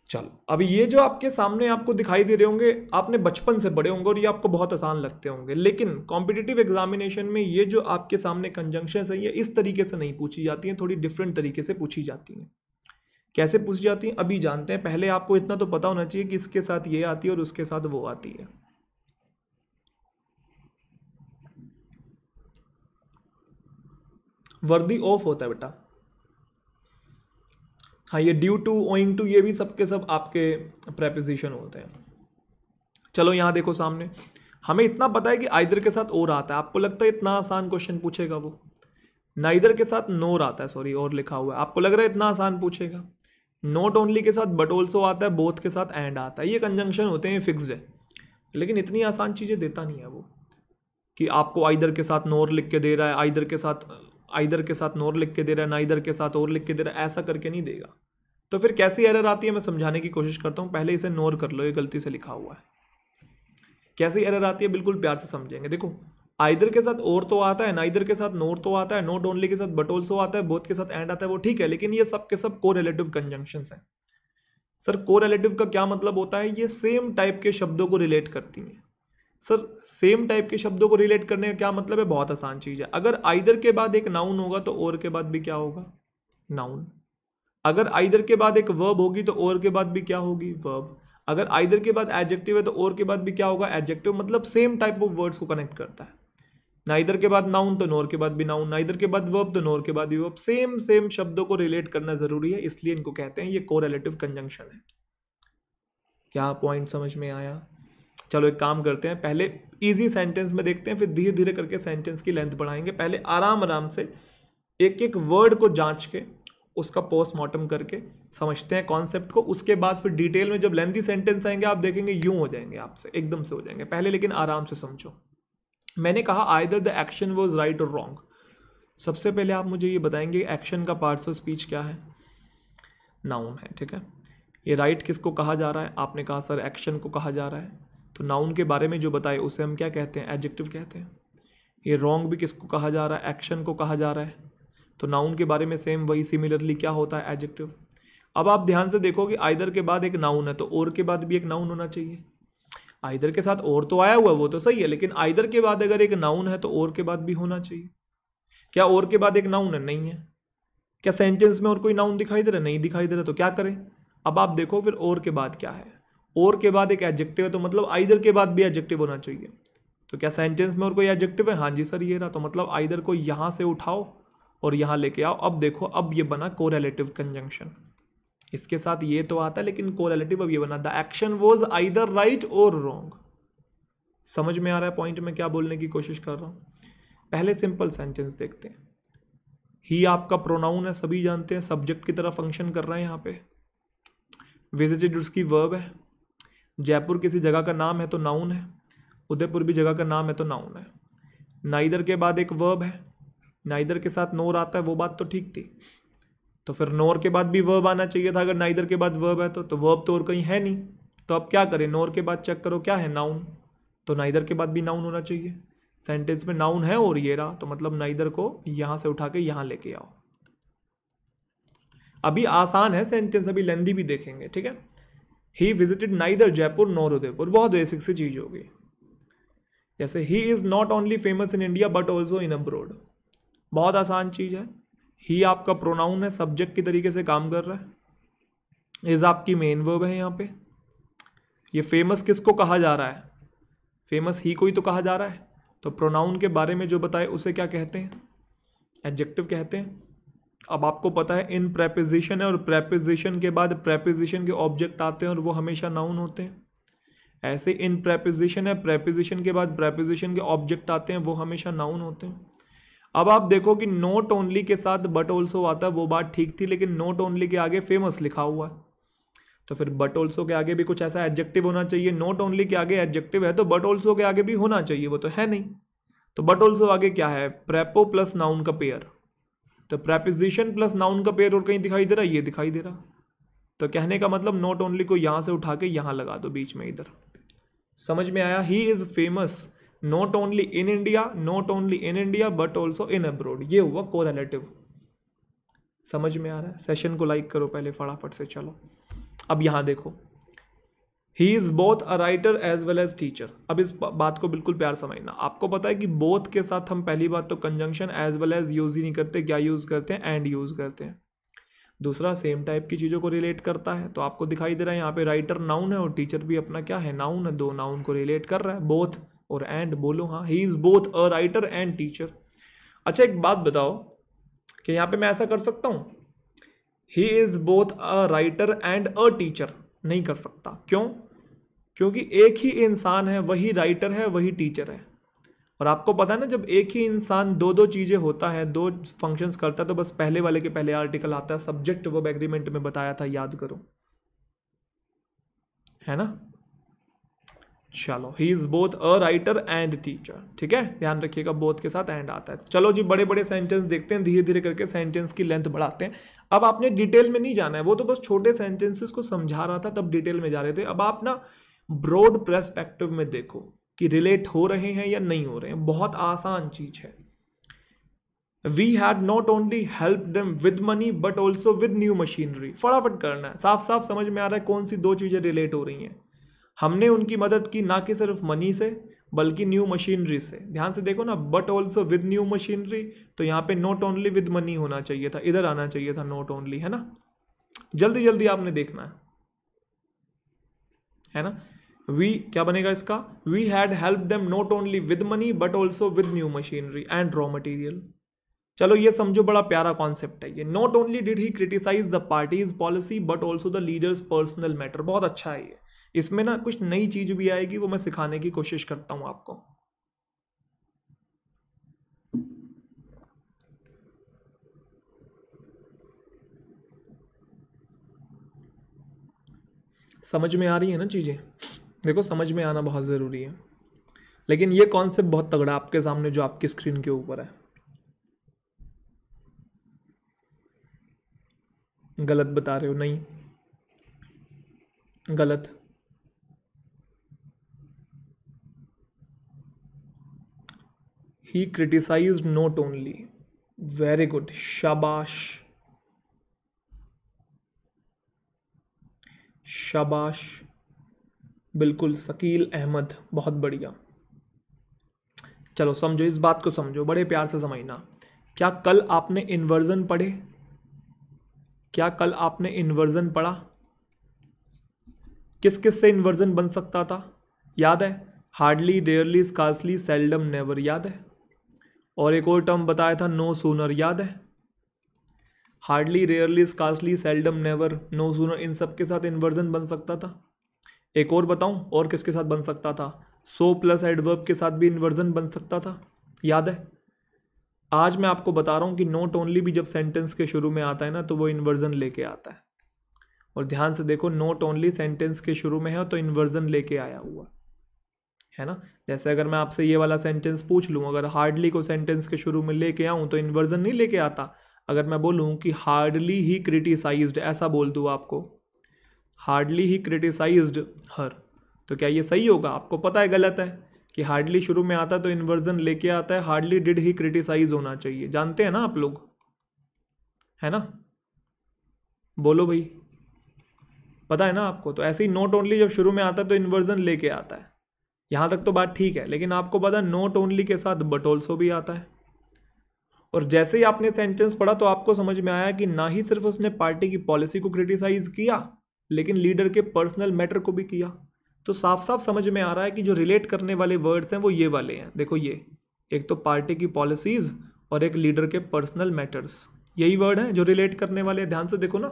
चलो। अभी ये जो आपके सामने आपको दिखाई दे रहे होंगे, आपने बचपन से बड़े होंगे और ये आपको बहुत आसान लगते होंगे, लेकिन कॉम्पिटिटिव एग्जामिनेशन में ये जो आपके सामने कंजंक्शन है, ये इस तरीके से नहीं पूछी जाती हैं, थोड़ी डिफरेंट तरीके से पूछी जाती हैं। कैसे पूछी जाती हैं? अभी जानते हैं। पहले आपको इतना तो पता होना चाहिए कि इसके साथ ये आती है और उसके साथ वो आती है। वर्दी ऑफ़ होता है बेटा। हाँ ये ड्यू टू ओइंग टू ये भी सबके सब आपके प्रेपोजिशन होते हैं। चलो यहाँ देखो सामने। हमें इतना पता है कि आइदर के साथ और आता है। आपको लगता है इतना आसान क्वेश्चन पूछेगा वो? नाइदर के साथ नोर आता है सॉरी और लिखा हुआ है। आपको लग रहा है इतना आसान पूछेगा? नोट ओनली के साथ बट ऑल्सो आता है बोथ के साथ एंड आता है। ये कंजंक्शन होते हैं फिक्स्ड है। लेकिन इतनी आसान चीज़ें देता नहीं है वो। कि आपको आइदर के साथ नोर लिख के दे रहा है आइदर के साथ आइदर के साथ नोर लिख के दे रहा है, ना इधर के साथ और लिख के दे रहा है, ऐसा करके नहीं देगा। तो फिर कैसी एरर आती है, मैं समझाने की कोशिश करता हूँ, पहले इसे नोर कर लो, ये गलती से लिखा हुआ है। कैसी एरर आती है, बिल्कुल प्यार से समझेंगे। देखो, आइदर के साथ और तो आता है, ना इधर के साथ नोर तो आता है नोट ओनली के साथ बट ऑल्सो आता है बोथ के साथ एंड आता है, वो ठीक है, लेकिन ये सब के सबको रिलेटिव कंजंक्शन है। सर को रिलेटिव का क्या मतलब होता है, ये सेम टाइप के शब्दों को रिलेट करती हैं। सर सेम टाइप के शब्दों को रिलेट करने का क्या मतलब है बहुत आसान चीज़ है अगर आइदर के बाद एक नाउन होगा तो और के बाद भी क्या होगा नाउन अगर आइदर के बाद एक वर्ब होगी तो और के बाद भी क्या होगी वर्ब अगर आइदर के बाद एडजेक्टिव है तो और के बाद भी क्या होगा एडजेक्टिव मतलब सेम टाइप ऑफ़ वर्ड्स को कनेक्ट करता है नाइदर के बाद नाउन तो नोर के बाद भी नाउन नाइदर के बाद वर्ब तो नोर के बाद भी वर्ब सेम सेम शब्दों को रिलेट करना ज़रूरी है इसलिए इनको कहते हैं ये को रिलेटिव कंजंक्शन है क्या पॉइंट समझ में आया चलो एक काम करते हैं, पहले इजी सेंटेंस में देखते हैं, फिर धीरे धीरे करके सेंटेंस की लेंथ बढ़ाएँगे। पहले आराम आराम से एक एक वर्ड को जाँच के, उसका पोस्टमार्टम करके समझते हैं कॉन्सेप्ट को। उसके बाद फिर डिटेल में जब लेंथी सेंटेंस आएँगे, आप देखेंगे यूँ हो जाएँगे आपसे, एकदम से हो जाएँगे। पहले लेकिन आराम से समझो। मैंने कहा either the action was right or wrong सबसे पहले आप मुझे ये बताएँगे एक्शन का पार्ट्स ऑफ़ स्पीच क्या है? नाउन है, ठीक है? ये राइट किसको कहा जा रहा है? आपने कहा सर एक्शन को कहा जा रहा है। तो नाउन के बारे में जो बताए, उसे हम क्या कहते हैं? एडजेक्टिव कहते हैं। ये रॉन्ग भी किसको कहा जा रहा है? एक्शन को कहा जा रहा है। तो नाउन के बारे में सेम वही सिमिलरली क्या होता है? एडजेक्टिव अब आप ध्यान से देखो कि आइदर के बाद एक नाउन है तो और के बाद भी एक नाउन होना चाहिए। आइदर के साथ और तो आया हुआ है, वो तो सही है, लेकिन आइदर के बाद अगर एक नाउन है तो और के बाद भी होना चाहिए। क्या और के बाद एक नाउन है? नहीं है। क्या सेंटेंस में और कोई नाउन दिखाई दे रहा है? नहीं दिखाई दे रहा तो क्या करें? अब आप देखो फिर और के बाद क्या है। और के बाद एक एडजेक्टिव है तो मतलब आइदर के बाद भी एडजेक्टिव होना चाहिए। तो क्या सेंटेंस में और कोई एडजेक्टिव है? हाँ जी सर, ये रहा। तो मतलब आइदर को यहाँ से उठाओ और यहाँ लेके आओ। अब देखो, अब ये बना कोरेलेटिव कंजंक्शन इसके साथ ये तो आता है, लेकिन को कोरेलेटिव अब ये बना। The action was either right or wrong समझ में आ रहा है पॉइंट में क्या बोलने की कोशिश कर रहा हूँ। पहले सिंपल सेंटेंस देखते हैं। ही आपका प्रोनाउन है, सभी जानते हैं सब्जेक्ट की तरह फ़ंक्शन कर रहा है यहाँ पे। विजिटेड उसकी वर्ब है। जयपुर किसी जगह का नाम है तो नाउन है, उदयपुर भी जगह का नाम है तो नाउन है। नाइदर के बाद एक वर्ब है, नाइदर के साथ नोर आता है, वो बात तो ठीक थी। तो फिर नोर के बाद भी वर्ब आना चाहिए था, अगर नाइदर के बाद वर्ब है तो तो वर्ब तो और कहीं है नहीं। तो अब क्या करें नोर के बाद चेक करो, क्या है नाउन तो नाइदर के बाद भी नाउन होना चाहिए। सेंटेंस में नाउन है और ये रहा तो मतलब नाइदर को यहाँ से उठा के यहाँ लेके आओ। अभी आसान है सेंटेंस अभी लेंदी भी देखेंगे, ठीक है? He visited neither Jaipur nor Udaipur बहुत बेसिक सी चीज़ होगी। जैसे he is not only famous in India but also in abroad बहुत आसान चीज़ है। ही आपका प्रोनाउन है सब्जेक्ट की तरीके से काम कर रहा है। इज़ आपकी मेन वर्ब है यहाँ पे। ये फ़ेमस किसको कहा जा रहा है? फ़ेमस ही कोई तो कहा जा रहा है। तो प्रोनाउन के बारे में जो बताए, उसे क्या कहते हैं? एडजेक्टिव कहते हैं। अब आपको पता है इन प्रेपिजिशन है और प्रेपिजिशन के बाद प्रेपिजिशन के ऑब्जेक्ट आते हैं और वो हमेशा नाउन होते हैं। ऐसे इन प्रेपिजिशन है प्रेपिजिशन के बाद प्रेपिजिशन के ऑब्जेक्ट आते हैं, वो हमेशा नाउन होते हैं। अब आप देखो कि नोट ओनली के साथ बट ऑल्सो आता है, वो बात ठीक थी, लेकिन नोट ओनली के आगे फ़ेमस लिखा हुआ है। तो फिर बट ऑल्सो के आगे भी कुछ ऐसा एडजेक्टिव होना चाहिए नोट ओनली के आगे एडजेक्टिव है तो बट ऑल्सो के आगे भी होना चाहिए, वो तो है नहीं। तो बट ऑल्सो आगे क्या है? प्रेपो प्लस नाउन का पेयर तो प्रेपिजिशन प्लस नाउन का पेयर और कहीं दिखाई दे रहा है? ये दिखाई दे रहा। तो कहने का मतलब नॉट ओनली को यहाँ से उठा के यहाँ लगा दो, बीच में इधर। समझ में आया? He is famous not only in India not only in India but also in abroad ये हुआ को रिलेटिव समझ में आ रहा है? सेशन को लाइक करो पहले, फटाफट से, चलो। अब यहाँ देखो। He is both a writer as well as teacher अब इस बात को बिल्कुल प्यार समझना। आपको पता है कि बोथ के साथ हम पहली बात तो conjunction as well as use ही नहीं करते, क्या यूज़ करते हैं एंड यूज़ करते हैं। दूसरा सेम टाइप की चीज़ों को रिलेट करता है। तो आपको दिखाई दे रहा है यहाँ पे राइटर नाउन है और टीचर भी अपना क्या है नाउन है। दो नाउन को रिलेट कर रहा है बोथ और एंड बोलो हाँ। He is both a writer and teacher अच्छा एक बात बताओ कि यहाँ पे मैं ऐसा कर सकता हूँ? He is both a writer and a teacher नहीं कर सकता। क्यों? क्योंकि एक ही इंसान है, वही राइटर है, वही टीचर है। और आपको पता है ना, जब एक ही इंसान दो दो चीज़ें होता है, दो फ़ंक्शंस करता है तो बस पहले वाले के पहले आर्टिकल आता है सब्जेक्ट वो एग्रीमेंट में बताया था, याद करो। है ना? चलो he is both a writer and teacher ठीक है? ध्यान रखिएगा बोथ के साथ एंड आता है। चलो जी बड़े बड़े सेंटेंस देखते हैं धीरे धीरे करके सेंटेंस की लेंथ बढ़ाते हैं। अब आपने डिटेल में नहीं जाना है, वो तो बस छोटे सेंटेंसेस को समझा रहा था, तब डिटेल में जा रहे थे। अब आप ना ब्रॉड परस्पेक्टिव में देखो कि रिलेट हो रहे हैं या नहीं हो रहे हैं, बहुत आसान चीज़ है। We had not only help them with money but also with new machinery फटाफट करना है साफ़ साफ़ समझ में आ रहा है कौन सी दो चीज़ें रिलेट हो रही हैं। हमने उनकी मदद की ना कि सिर्फ़ मनी से, बल्कि न्यू मशीनरी से। ध्यान से देखो ना but also with new machinery तो यहाँ पे नॉट ओनली विद मनी होना चाहिए था, इधर आना चाहिए था नॉट ओनली है ना? जल्दी जल्दी आपने देखना है। है ना? वी क्या बनेगा इसका? We had help them not only with money but also with new machinery and raw material चलो ये समझो, बड़ा प्यारा कॉन्सेप्ट है ये। Not only did he criticize the parties policy but also the leaders personal matter बहुत अच्छा है ये। इसमें ना कुछ नई चीज़ भी आएगी, वो मैं सिखाने की कोशिश करता हूँ आपको। समझ में आ रही है ना चीज़ें? देखो, समझ में आना बहुत ज़रूरी है। लेकिन ये कॉन्सेप्ट बहुत तगड़ा आपके सामने, जो आपकी स्क्रीन के ऊपर है। गलत बता रहे हो, नहीं। गलत। He criticize not only very good शाबाश। शाबाश। बिल्कुल शकील अहमद, बहुत बढ़िया। चलो, समझो, इस बात को समझो, बड़े प्यार से समझना। क्या कल आपने इन्वर्जन पढ़े? क्या कल आपने इन्वर्जन पढ़ा? किस किस से इन्वर्जन बन सकता था? याद है? Hardly rarely scarcely seldom never याद है? और एक और टर्म बताया था नो सूनर याद है? Hardly rarely scarcely seldom never no sooner इन सब के साथ इन्वर्जन बन सकता था? एक और बताऊँ, और किसके साथ बन सकता था? सो प्लस एडवर्ब के साथ भी इन्वर्जन बन सकता था। याद है? आज मैं आपको बता रहा हूँ कि नोट ओनली भी जब सेंटेंस के शुरू में आता है ना तो वो इन्वर्जन लेके आता है। और ध्यान से देखो नोट ओनली सेंटेंस के शुरू में है तो इन्वर्जन लेके आया हुआ। है ना? जैसे अगर मैं आपसे ये वाला सेंटेंस पूछ लूँ, अगर हार्डली को सेंटेंस के शुरू में लेके आऊँ तो इन्वर्जन नहीं लेके आता? अगर मैं बोलूँ कि हार्डली ही क्रिटिसाइज्ड ऐसा बोल दूँ आपको। हार्डली ही क्रिटिसाइज्ड हर तो क्या ये सही होगा? आपको पता है गलत है कि हार्डली शुरू में आता है तो इन्वर्जन लेके आता है। हार्डली डिड ही क्रिटिसाइज होना चाहिए। जानते हैं ना आप लोग? है ना? बोलो भाई। पता है ना आपको? तो ऐसे ही नोट ओनली जब शुरू में आता है तो इन्वर्जन लेके आता है। यहाँ तक तो बात ठीक है, लेकिन आपको पता नोट ओनली के साथ बट ऑल्सो भी आता है। और जैसे ही आपने सेंटेंस पढ़ा तो आपको समझ में आया कि ना ही सिर्फ़ उसने पार्टी की पॉलिसी को क्रिटिसाइज किया लेकिन लीडर के पर्सनल मैटर को भी किया। तो साफ़ साफ़ समझ में आ रहा है कि जो रिलेट करने वाले वर्ड्स हैं, वो ये वाले हैं। देखो ये, एक तो पार्टी की पॉलिसीज़ और एक लीडर के पर्सनल मैटर्स यही वर्ड हैं जो रिलेट करने वाले ध्यान से देखो ना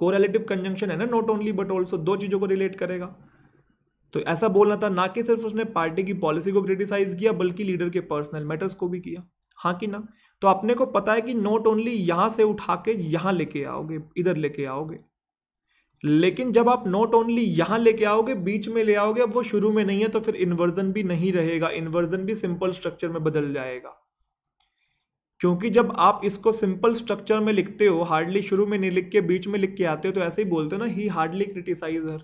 कोरिलेटिव कंजंक्शन है ना नॉट ओनली बट ऑल्सो दो चीज़ों को रिलेट करेगा। तो ऐसा बोलना था, ना कि सिर्फ़ उसने पार्टी की पॉलिसी को क्रिटिसाइज किया, बल्कि लीडर के पर्सनल मैटर्स को भी किया। हाँ कि ना? तो अपने को पता है कि नॉट ओनली यहाँ से उठा के यहाँ लेके आओगे, इधर लेके आओगे। लेकिन जब आप नोट ओनली यहाँ लेके आओगे, बीच में ले आओगे, अब वो शुरू में नहीं है तो फिर इन्वर्जन भी नहीं रहेगा। इन्वर्जन भी सिंपल स्ट्रक्चर में बदल जाएगा। क्योंकि जब आप इसको सिंपल स्ट्रक्चर में लिखते हो हार्डली शुरू में नहीं लिख के, बीच में लिख के आते हो तो ऐसे ही बोलते हो ना ही हार्डली क्रिटिसाइज हर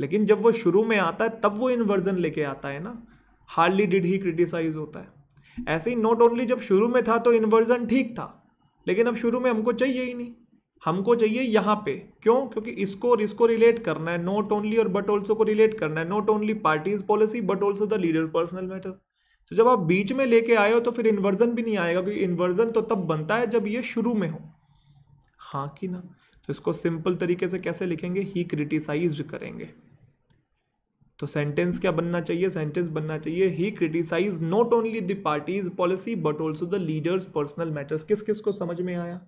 लेकिन जब वो शुरू में आता है, तब वो इन्वर्जन लेके आता है ना। हार्डली डिड ही क्रिटिसाइज होता है। ऐसे ही नोट ओनली जब शुरू में था तो इन्वर्जन ठीक था। लेकिन अब शुरू में हमको चाहिए ही नहीं। हमको चाहिए यहाँ पे। क्यों? क्योंकि इसको और इसको रिलेट करना है। नॉट ओनली और बट ऑल्सो को रिलेट करना है। Not only parties policy but also the leader personal matter तो जब आप बीच में लेके आए हो तो फिर इन्वर्जन भी नहीं आएगा, क्योंकि इन्वर्जन तो तब बनता है जब ये शुरू में हो। हाँ कि ना? तो इसको सिंपल तरीके से कैसे लिखेंगे? ही क्रिटिसाइज करेंगे। तो सेंटेंस क्या बनना चाहिए? सेंटेंस बनना चाहिए he criticize not only the parties policy but also the leaders personal matters किस किस को समझ में आया?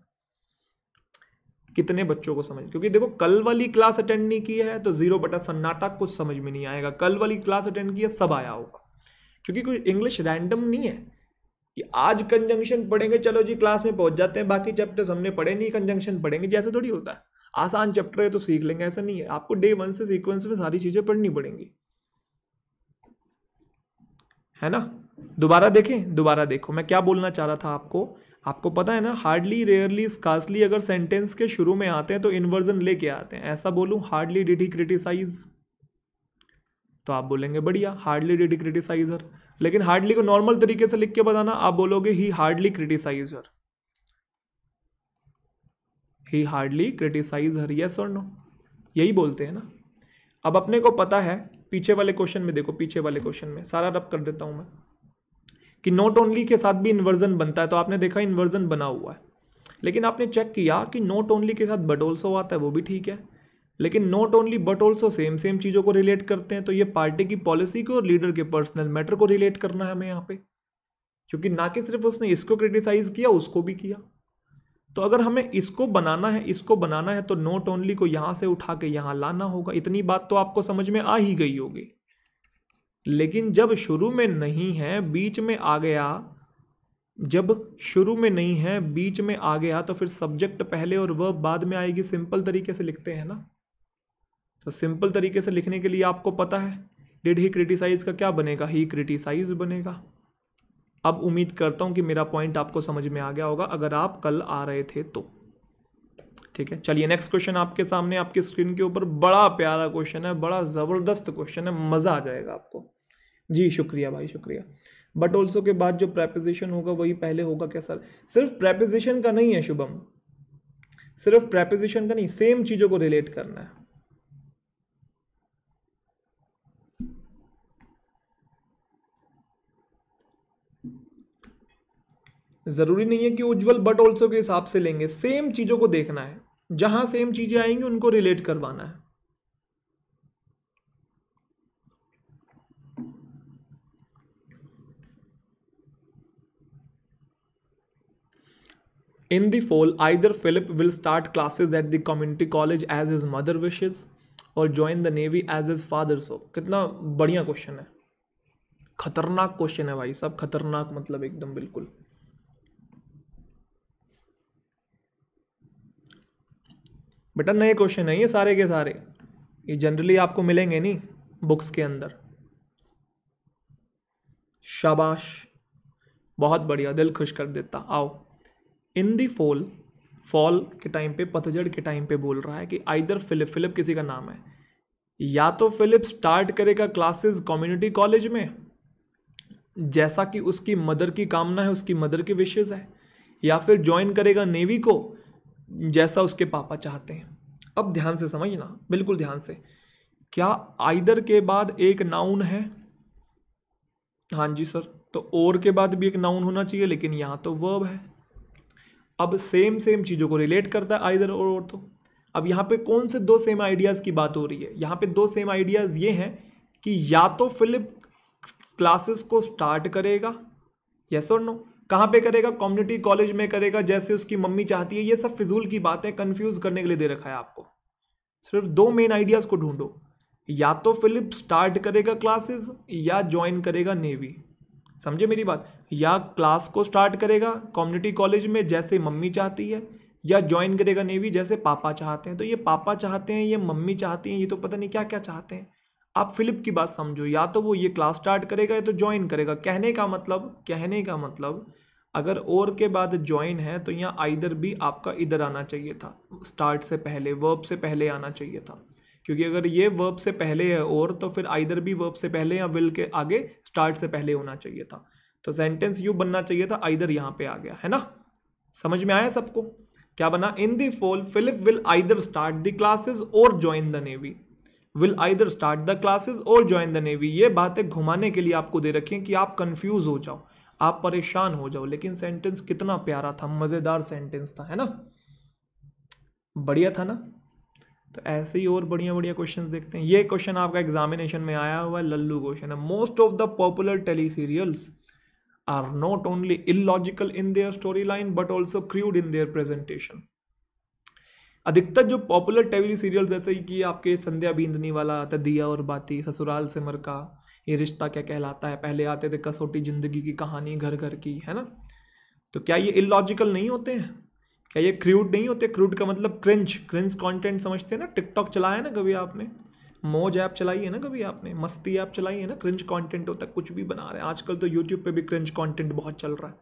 कितने बच्चों को समझ, क्योंकि देखो कल वाली क्लास अटेंड नहीं की है तो ज़ीरो बटा सन्नाटा कुछ समझ में नहीं आएगा। कल वाली क्लास अटेंड की है, सब आया होगा। क्योंकि कोई इंग्लिश रैंडम नहीं है कि आज कंजंक्शन पढ़ेंगे, चलो जी क्लास में पहुँच जाते हैं, बाकी चैप्टर्स हमने पढ़े नहीं कंजंक्शन पढ़ेंगे जैसे थोड़ी होता है। आसान चैप्टर है तो सीख लेंगे, ऐसा नहीं है। आपको डे वन से सीक्वेंस में सारी चीज़ें पढ़नी पड़ेंगी। है ना? दोबारा देखें, दोबारा देखो। मैं क्या बोलना चाह रहा था आपको? आपको पता है ना हार्डली रेयरली स्कार्सली अगर सेंटेंस के शुरू में आते हैं तो इन्वर्जन लेके आते हैं। ऐसा बोलूँ हार्डली डिड ही क्रिटिसाइज तो आप बोलेंगे, बढ़िया hardly did he criticize her लेकिन हार्डली को नॉर्मल तरीके से लिख के बताना, आप बोलोगे he hardly criticize her he hardly criticize her yes और नो यही बोलते हैं ना। अब अपने को पता है, पीछे वाले क्वेश्चन में देखो, पीछे वाले क्वेश्चन में। सारा रब कर देता हूँ मैं। कि नोट ओनली के साथ भी इन्वर्जन बनता है तो आपने देखा इन्वर्जन बना हुआ है। लेकिन आपने चेक किया कि नोट ओनली के साथ बट ऑल्सो आता है, वो भी ठीक है। लेकिन not only but also same same चीज़ों को रिलेट करते हैं तो ये पार्टी की पॉलिसी को और लीडर के पर्सनल मैटर को रिलेट करना है हमें यहाँ पे। क्योंकि ना कि सिर्फ़ उसने इसको क्रिटिसाइज किया, उसको भी किया। तो अगर हमें इसको बनाना है, इसको बनाना है तो नोट ओनली को यहाँ से उठा के यहाँ लाना होगा। इतनी बात तो आपको समझ में आ ही गई होगी। लेकिन जब शुरू में नहीं है, बीच में आ गया, जब शुरू में नहीं है, बीच में आ गया तो फिर सब्जेक्ट पहले और वह बाद में आएगी सिंपल तरीके से लिखते हैं ना। तो सिंपल तरीके से लिखने के लिए आपको पता है डिड ही क्रिटिसाइज का क्या बनेगा? ही क्रिटिसाइज बनेगा। अब उम्मीद करता हूँ कि मेरा पॉइंट आपको समझ में आ गया होगा, अगर आप कल आ रहे थे तो। ठीक है, चलिए नेक्स्ट क्वेश्चन आपके सामने, आपकी स्क्रीन के ऊपर बड़ा प्यारा क्वेश्चन है, बड़ा ज़बरदस्त क्वेश्चन है, मज़ा आ जाएगा आपको। जी, शुक्रिया भाई, शुक्रिया। बट ऑल्सो के बाद जो प्रेपोजिशन होगा, वही पहले होगा क्या सर सिर्फ़ प्रेपोजिशन का नहीं है, शुभम। सिर्फ़ प्रेपोजिशन का नहीं सेम चीज़ों को रिलेट करना है। ज़रूरी नहीं है कि उज्जवल बट ऑल्सो के हिसाब से लेंगे। सेम चीज़ों को देखना है। जहाँ सेम चीज़ें आएँगी, उनको रिलेट करवाना है। In the fall either Philip will start classes at the community college as his mother wishes or join the navy as his father so कितना बढ़िया क्वेश्चन है। खतरनाक क्वेश्चन है भाई। सब खतरनाक मतलब एकदम बिल्कुल। बेटा, नए क्वेश्चन है ये सारे के सारे। ये जनरली आपको मिलेंगे नहीं बुक्स के अंदर। शाबाश। बहुत बढ़िया, दिल खुश कर देता। आओ। इन दी फॉल फॉल के टाइम पे, पतझड़ के टाइम पे बोल रहा है कि आइदर फिलिप फिलिप किसी का नाम है। या तो फिलिप स्टार्ट करेगा क्लासेस कम्युनिटी कॉलेज में, जैसा कि उसकी मदर की कामना है, उसकी मदर की विशेष है, या फिर ज्वाइन करेगा नेवी को, जैसा उसके पापा चाहते हैं। अब ध्यान से समझना, बिल्कुल ध्यान से। क्या आइदर के बाद एक नाउन है? हाँ जी सर तो और के बाद भी एक नाउन होना चाहिए, लेकिन यहाँ तो वर्ब है। अब सेम सेम चीज़ों को रिलेट करता है आइदर और, और तो। अब यहाँ पे कौन से दो सेम आइडियाज़ की बात हो रही है? यहाँ पे दो सेम आइडियाज़ ये हैं कि या तो फिलिप क्लासेस को स्टार्ट करेगा यस और नो कहाँ पे करेगा? कम्युनिटी कॉलेज में करेगा जैसे उसकी मम्मी चाहती है। ये सब फिजूल की बातें कंफ्यूज करने के लिए दे रखा है आपको। सिर्फ़ दो मेन आइडियाज़ को ढूंढो। या तो फिलिप स्टार्ट करेगा क्लासेस या ज्वाइन करेगा नेवी समझे मेरी बात? या क्लास को स्टार्ट करेगा कम्युनिटी कॉलेज में जैसे मम्मी चाहती है, या ज्वाइन करेगा नेवी जैसे पापा चाहते हैं? तो ये पापा चाहते हैं, ये मम्मी चाहती हैं, ये तो पता नहीं क्या क्या चाहते हैं। आप फिलिप की बात समझो, या तो वो ये क्लास स्टार्ट करेगा, या तो ज्वाइन करेगा। कहने का मतलब कहने का मतलब अगर और के बाद ज्वाइन है तो यहाँ आइदर भी आपका इधर आना चाहिए था। स्टार्ट से पहले वर्ब से पहले आना चाहिए था। क्योंकि अगर ये वर्ब से पहले है और तो फिर आइदर भी वर्ब से पहले या विल के आगे स्टार्ट से पहले होना चाहिए था। तो सेंटेंस यू बनना चाहिए था आइदर यहाँ पे आ गया, है ना? समझ में आया सबको? क्या बना? In the fall Philip will either start the classes or join the navy will either start the classes or join the navy ये बातें घुमाने के लिए आपको दे रखी कि आप कंफ्यूज हो जाओ, आप परेशान हो जाओ, लेकिन सेंटेंस कितना प्यारा था, मज़ेदार सेंटेंस था, है ना? बढ़िया था ना? तो ऐसे ही और बढ़िया बढ़िया क्वेश्चंस देखते हैं। ये क्वेश्चन आपका एग्जामिनेशन में आया हुआ है, लल्लू क्वेश्चन है। Most of the popular tele serials are not only illogical in their story line but also crude in their presentation अधिकतर जो पॉपुलर टेली सीरियल जैसे कि आपके संध्या बींदनी वाला आता दिया और बाती, ससुराल से मरका ये रिश्ता क्या कहलाता है? पहले आते थे कसौटी ज़िंदगी की कहानी घर घर की, है ना? तो क्या ये इलॉजिकल नहीं होते हैं? क्या ये क्रूड नहीं होते? क्रूड का मतलब क्रिंज क्रिंज कंटेंट समझते हैं ना? टिकटॉक चलाया है ना कभी आपने? मौज ऐप चलाई है ना कभी आपने? मस्ती ऐप चलाई है ना? क्रिंज कंटेंट होता है, कुछ भी बना रहे हैं। आजकल तो यूट्यूब पे भी क्रिंज कंटेंट बहुत चल रहा है।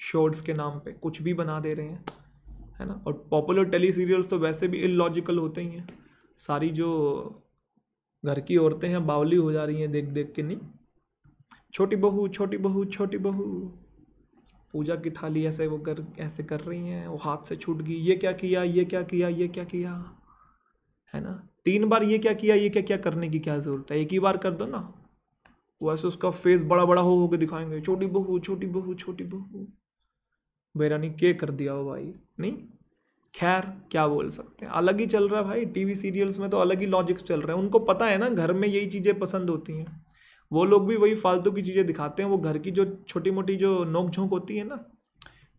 शॉर्ट्स के नाम पे कुछ भी बना दे रहे हैं, है ना? और पॉपुलर टेली सीरियल्स तो वैसे भी इलॉजिकल होते ही हैं। सारी जो घर की औरतें हैं, बावली हो जा रही हैं देख देख के नहीं। छोटी बहू छोटी बहू छोटी बहू। पूजा की थाली ऐसे वो कर, ऐसे कर रही हैं, वो हाथ से छूट गई, ये क्या किया, ये क्या किया, ये क्या किया? है ना? तीन बार ये क्या किया, ये क्या क्या, करने की क्या ज़रूरत है? एक ही बार कर दो ना। वैसे उसका फेस बड़ा बड़ा हो के दिखाएँगे, छोटी बहू छोटी बहू छोटी बहू। बेरानी के कर दिया हो भाई? नहीं। खैर, क्या बोल सकते हैं? अलग ही चल रहा है भाई, टीवी सीरियल्स में तो अलग ही लॉजिक्स चल रहे हैं। उनको पता है ना, घर में यही चीज़ें पसंद होती हैं। वो लोग भी वही फालतू की चीज़ें दिखाते हैं। वो घर की जो छोटी मोटी जो नोक झोंक होती है ना,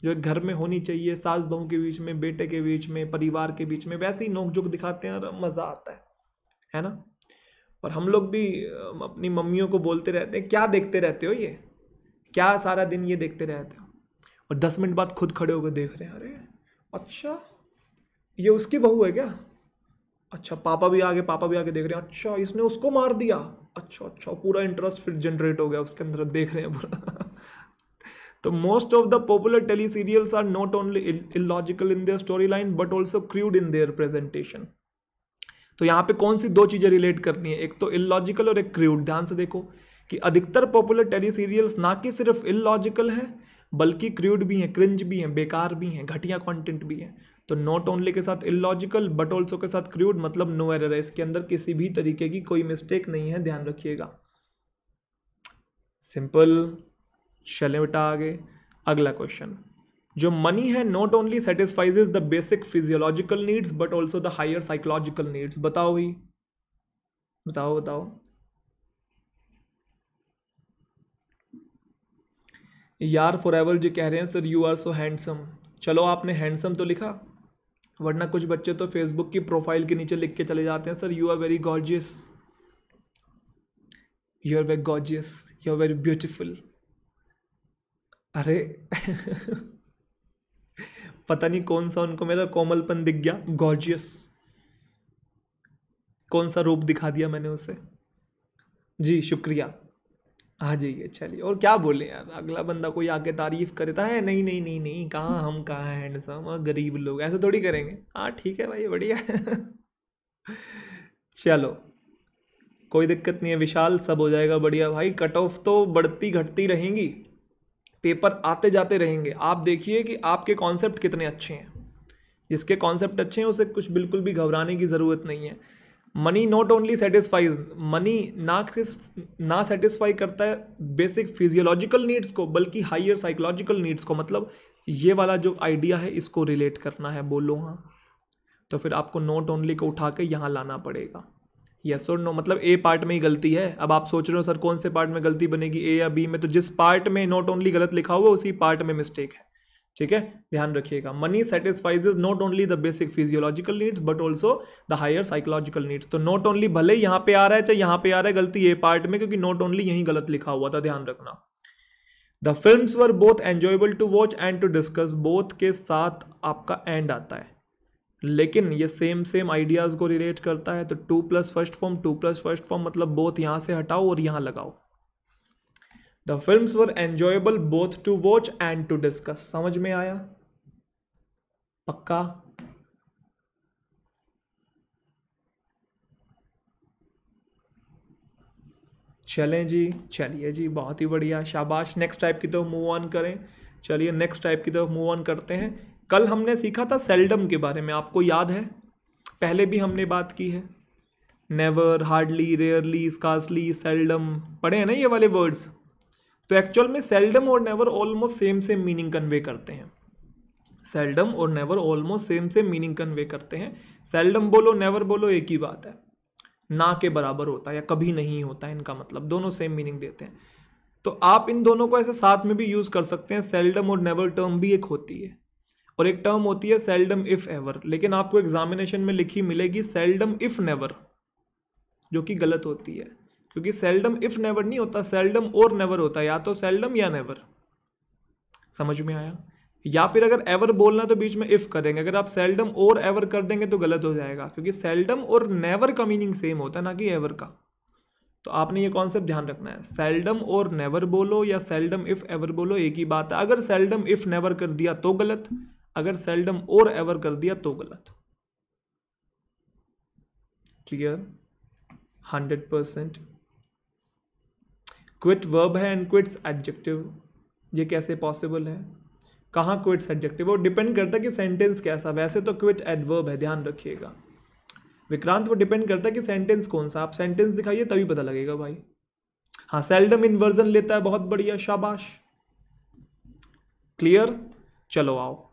जो एक घर में होनी चाहिए, सास बहू के बीच में, बेटे के बीच में, परिवार के बीच में, वैसे ही नोक झोंक दिखाते हैं और मज़ा आता है। है ना? और हम लोग भी अपनी मम्मियों को बोलते रहते हैं, क्या देखते रहते हो ये? क्या सारा दिन ये देखते रहते हो? और दस मिनट बाद खुद खड़े होकर देख रहे हैं, अरे अच्छा ये उसकी बहू है क्या? अच्छा पापा भी आगे, पापा भी आगे देख रहे हैं। अच्छा इसने उसको मार दिया। अच्छा अच्छा पूरा इंटरेस्ट फिर जनरेट हो गया, उसके अंदर देख रहे हैं पूरा। तो most of the popular tele serials are not only illogical in their story line but also crude in their presentation तो यहाँ पे कौन सी दो चीज़ें रिलेट करनी है? एक तो इलॉजिकल और एक क्रूड ध्यान से देखो कि अधिकतर पॉपुलर टेली सीरियल्स ना कि सिर्फ़ इलॉजिकल हैं, बल्कि क्रूड भी हैं क्रिंज भी हैं, बेकार भी हैं, घटिया कंटेंट भी हैं। तो नॉट ओनली के साथ इलॉजिकल बट ऑल्सो के साथ क्रूड मतलब नो एरर है। इसके अंदर किसी भी तरीके की कोई मिस्टेक नहीं है, ध्यान रखिएगा। सिंपल चले बेटा आगे। अगला क्वेश्चन जो मनी है not only satisfies the basic physiological needs but also the higher psychological needs बताओ ही बताओ बताओ। यार फॉर एवर जो कह रहे हैं sir you are so handsome चलो, आपने हैंडसम तो लिखा? वरना कुछ बच्चे तो फेसबुक की प्रोफ़ाइल के नीचे लिख के चले जाते हैं sir you are very gorgeous you are very gorgeous you are very beautiful अरे, पता नहीं कौन सा उनको मेरा कोमलपन दिख गया गॉर्जियस कौन सा रूप दिखा दिया मैंने उसे? जी, शुक्रिया। आ जाइए, चलिए। और क्या बोले यार, अगला बंदा कोई आके तारीफ़ करता है? नहीं नहीं नहीं नहीं, कहाँ हम, कहाँ हैंडसम गरीब लोग, ऐसे थोड़ी करेंगे। हाँ ठीक है भाई, बढ़िया। चलो। कोई दिक्कत नहीं है, विशाल सब हो जाएगा, बढ़िया भाई। कट ऑफ़ तो बढ़ती घटती रहेंगी। पेपर आते जाते रहेंगे। आप देखिए कि आपके कॉन्सेप्ट कितने अच्छे हैं। जिसके कॉन्सेप्ट अच्छे हैं, उसे कुछ बिल्कुल भी घबराने की ज़रूरत नहीं है। Money not only satisfies money ना सिर्फ़, ना सेटिस्फाई करता है बेसिक फिजियोलॉजिकल नीड्स को, बल्कि हाइयर साइकोलॉजिकल नीड्स को। मतलब ये वाला जो आइडिया है, इसको रिलेट करना है, बोलो हाँ। तो फिर आपको नॉट ओनली को उठा के यहाँ लाना पड़ेगा। यस और नो मतलब ए पार्ट में ही गलती है। अब आप सोच रहे हो, सर, कौन से पार्ट में गलती बनेगी? ए या बी में? तो जिस पार्ट में नॉट ओनली गलत लिखा हुआ उसी पार्ट में मिस्टेक है। ठीक है? ध्यान रखिएगा। Money satisfies is not only the basic physiological needs but also the higher psychological needs तो नॉट ओनली भले यहाँ पे आ रहा है, चाहे यहाँ पे आ रहा है, गलती ये पार्ट में, क्योंकि नॉट ओनली यही गलत लिखा हुआ था, ध्यान रखना। The film were both enjoyable to watch and to discuss both के साथ आपका एंड आता है। लेकिन ये सेम सेम आइडियाज़ को रिलेट करता है तो to plus first form to plus first form मतलब बोथ यहाँ से हटाओ और यहाँ लगाओ। The film were enjoyable both to watch and to discuss समझ में आया? पक्का? चलें जी, चलिए जी, बहुत ही बढ़िया। शाबाश। नेक्स्ट टाइप की तरफ़ मूव ऑन करें। चलिए नेक्स्ट टाइप की तरफ़ मूव ऑन करते हैं। कल हमने सीखा था सेल्डम के बारे में। आपको याद है? पहले भी हमने बात की है। Never hardly rarely scarcely seldom पढ़े हैं ना ये वाले वर्ड्स तो एक्चुअल में सेल्डम और never almost same same meaning convey करते हैं। सेल्डम और never almost same same meaning convey करते हैं। सेल्डम बोलो नेवर बोलो, एक ही बात है। ना के बराबर होता है या कभी नहीं होता है, इनका मतलब। दोनों सेम मीनिंग देते हैं। तो आप इन दोनों को ऐसे साथ में भी यूज़ कर सकते हैं। सेल्डम और नेवर टर्म भी एक होती है। और एक टर्म होती है सेल्डम इफ़ एवर लेकिन आपको एग्जामिनेशन में लिखी मिलेगी सेल्डम इफ़ नेवर जो कि गलत होती है। क्योंकि सेल्डम इफ़ नेवर नहीं होता सेल्डम और नेवर होता या तो सेल्डम या नेवर समझ में आया? या फिर अगर एवर बोलना तो बीच में इफ़ करेंगे। अगर आप सेल्डम और एवर कर देंगे तो गलत हो जाएगा, क्योंकि सेल्डम और नेवर का मीनिंग सेम होता है, ना कि एवर का। तो आपने ये कॉन्सेप्ट ध्यान रखना है। सेल्डम और नेवर बोलो या सेल्डम इफ़ एवर बोलो, एक ही बात है। अगर सेल्डम इफ़ नेवर कर दिया तो गलत, अगर सेल्डम और एवर कर दिया तो गलत। Clear hundred percent quit verb है एंड क्विट्स एडजेक्टिव ये कैसे पॉसिबल है? कहाँ क्विट्स एडजेक्टिव वो डिपेंड करता है कि सेंटेंस कैसा वैसे तो क्विट एडवर्ब है, ध्यान रखिएगा। विक्रांत, वो डिपेंड करता है कि सेंटेंस कौन सा आप सेंटेंस दिखाइए, तभी पता लगेगा भाई। हाँ सेल्डम इन्वर्जन लेता है, बहुत बढ़िया, शाबाश। क्लियर चलो आओ।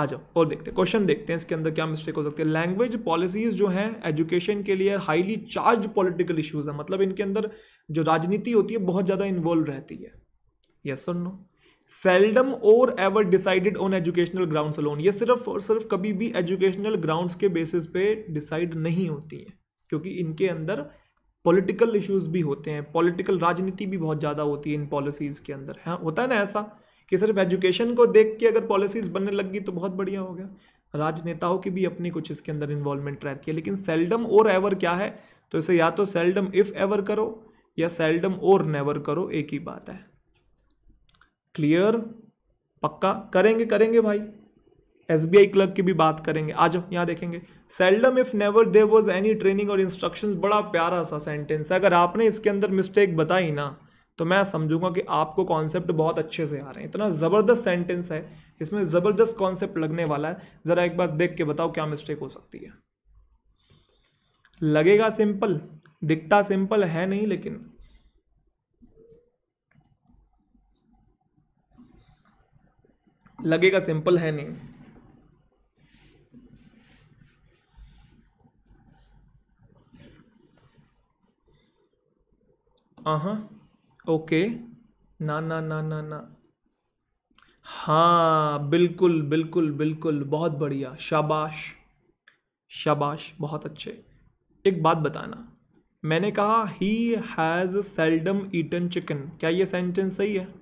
आ जाओ, और देखते हैं क्वेश्चन देखते हैं इसके अंदर क्या मिस्टेक हो सकती है। लैंग्वेज पॉलिसीज़ जो हैं एजुकेशन के लिए हाईली चार्ज पॉलिटिकल इश्यूज़ है। मतलब इनके अंदर जो राजनीति होती है, बहुत ज़्यादा इन्वॉल्व रहती है। यस और no seldom or ever decided on educational grounds alone ये सिर्फ़ और सिर्फ़ कभी भी एजुकेशनल ग्राउंड्स के बेसिस पे डिसाइड नहीं होती हैं, क्योंकि इनके अंदर पॉलिटिकल इश्यूज़ भी होते हैं। पॉलिटिकल राजनीति भी बहुत ज़्यादा होती है इन पॉलिसीज़ के अंदर। है, होता है ना ऐसा? कि सिर्फ़ एजुकेशन को देख के अगर पॉलिसीज़ बनने लगी तो बहुत बढ़िया हो गया। राजनेताओं की भी अपनी कुछ इसके अंदर इन्वॉल्वमेंट रहती है, लेकिन सेल्डम और एवर क्या है तो इसे या तो सेल्डम इफ़ एवर करो या सेल्डम और नेवर करो, एक ही बात है। क्लियर पक्का? करेंगे करेंगे भाई। एस बी आई क्लर्क की भी बात करेंगे। आ जाओ, यहाँ देखेंगे। Seldom if never there was any training or instructions बड़ा प्यारा सा सेंटेंस है। अगर आपने इसके अंदर मिस्टेक बताई ना तो मैं समझूँगा कि आपको कॉन्सेप्ट बहुत अच्छे से आ रहे हैं। इतना ज़बरदस्त सेंटेंस है, इसमें ज़बरदस्त कॉन्सेप्ट लगने वाला है। ज़रा एक बार देख के बताओ क्या मिस्टेक हो सकती है। लगेगा सिंपल दिखता सिंपल है नहीं, लेकिन लगेगा सिंपल है नहीं। हाँ ओके। ना ना ना ना ना। हाँ बिल्कुल बिल्कुल बिल्कुल। बहुत बढ़िया। शाबाश। शाबाश। बहुत अच्छे। एक बात बताना। मैंने कहा he has seldom eaten chicken क्या ये सेंटेंस सही है?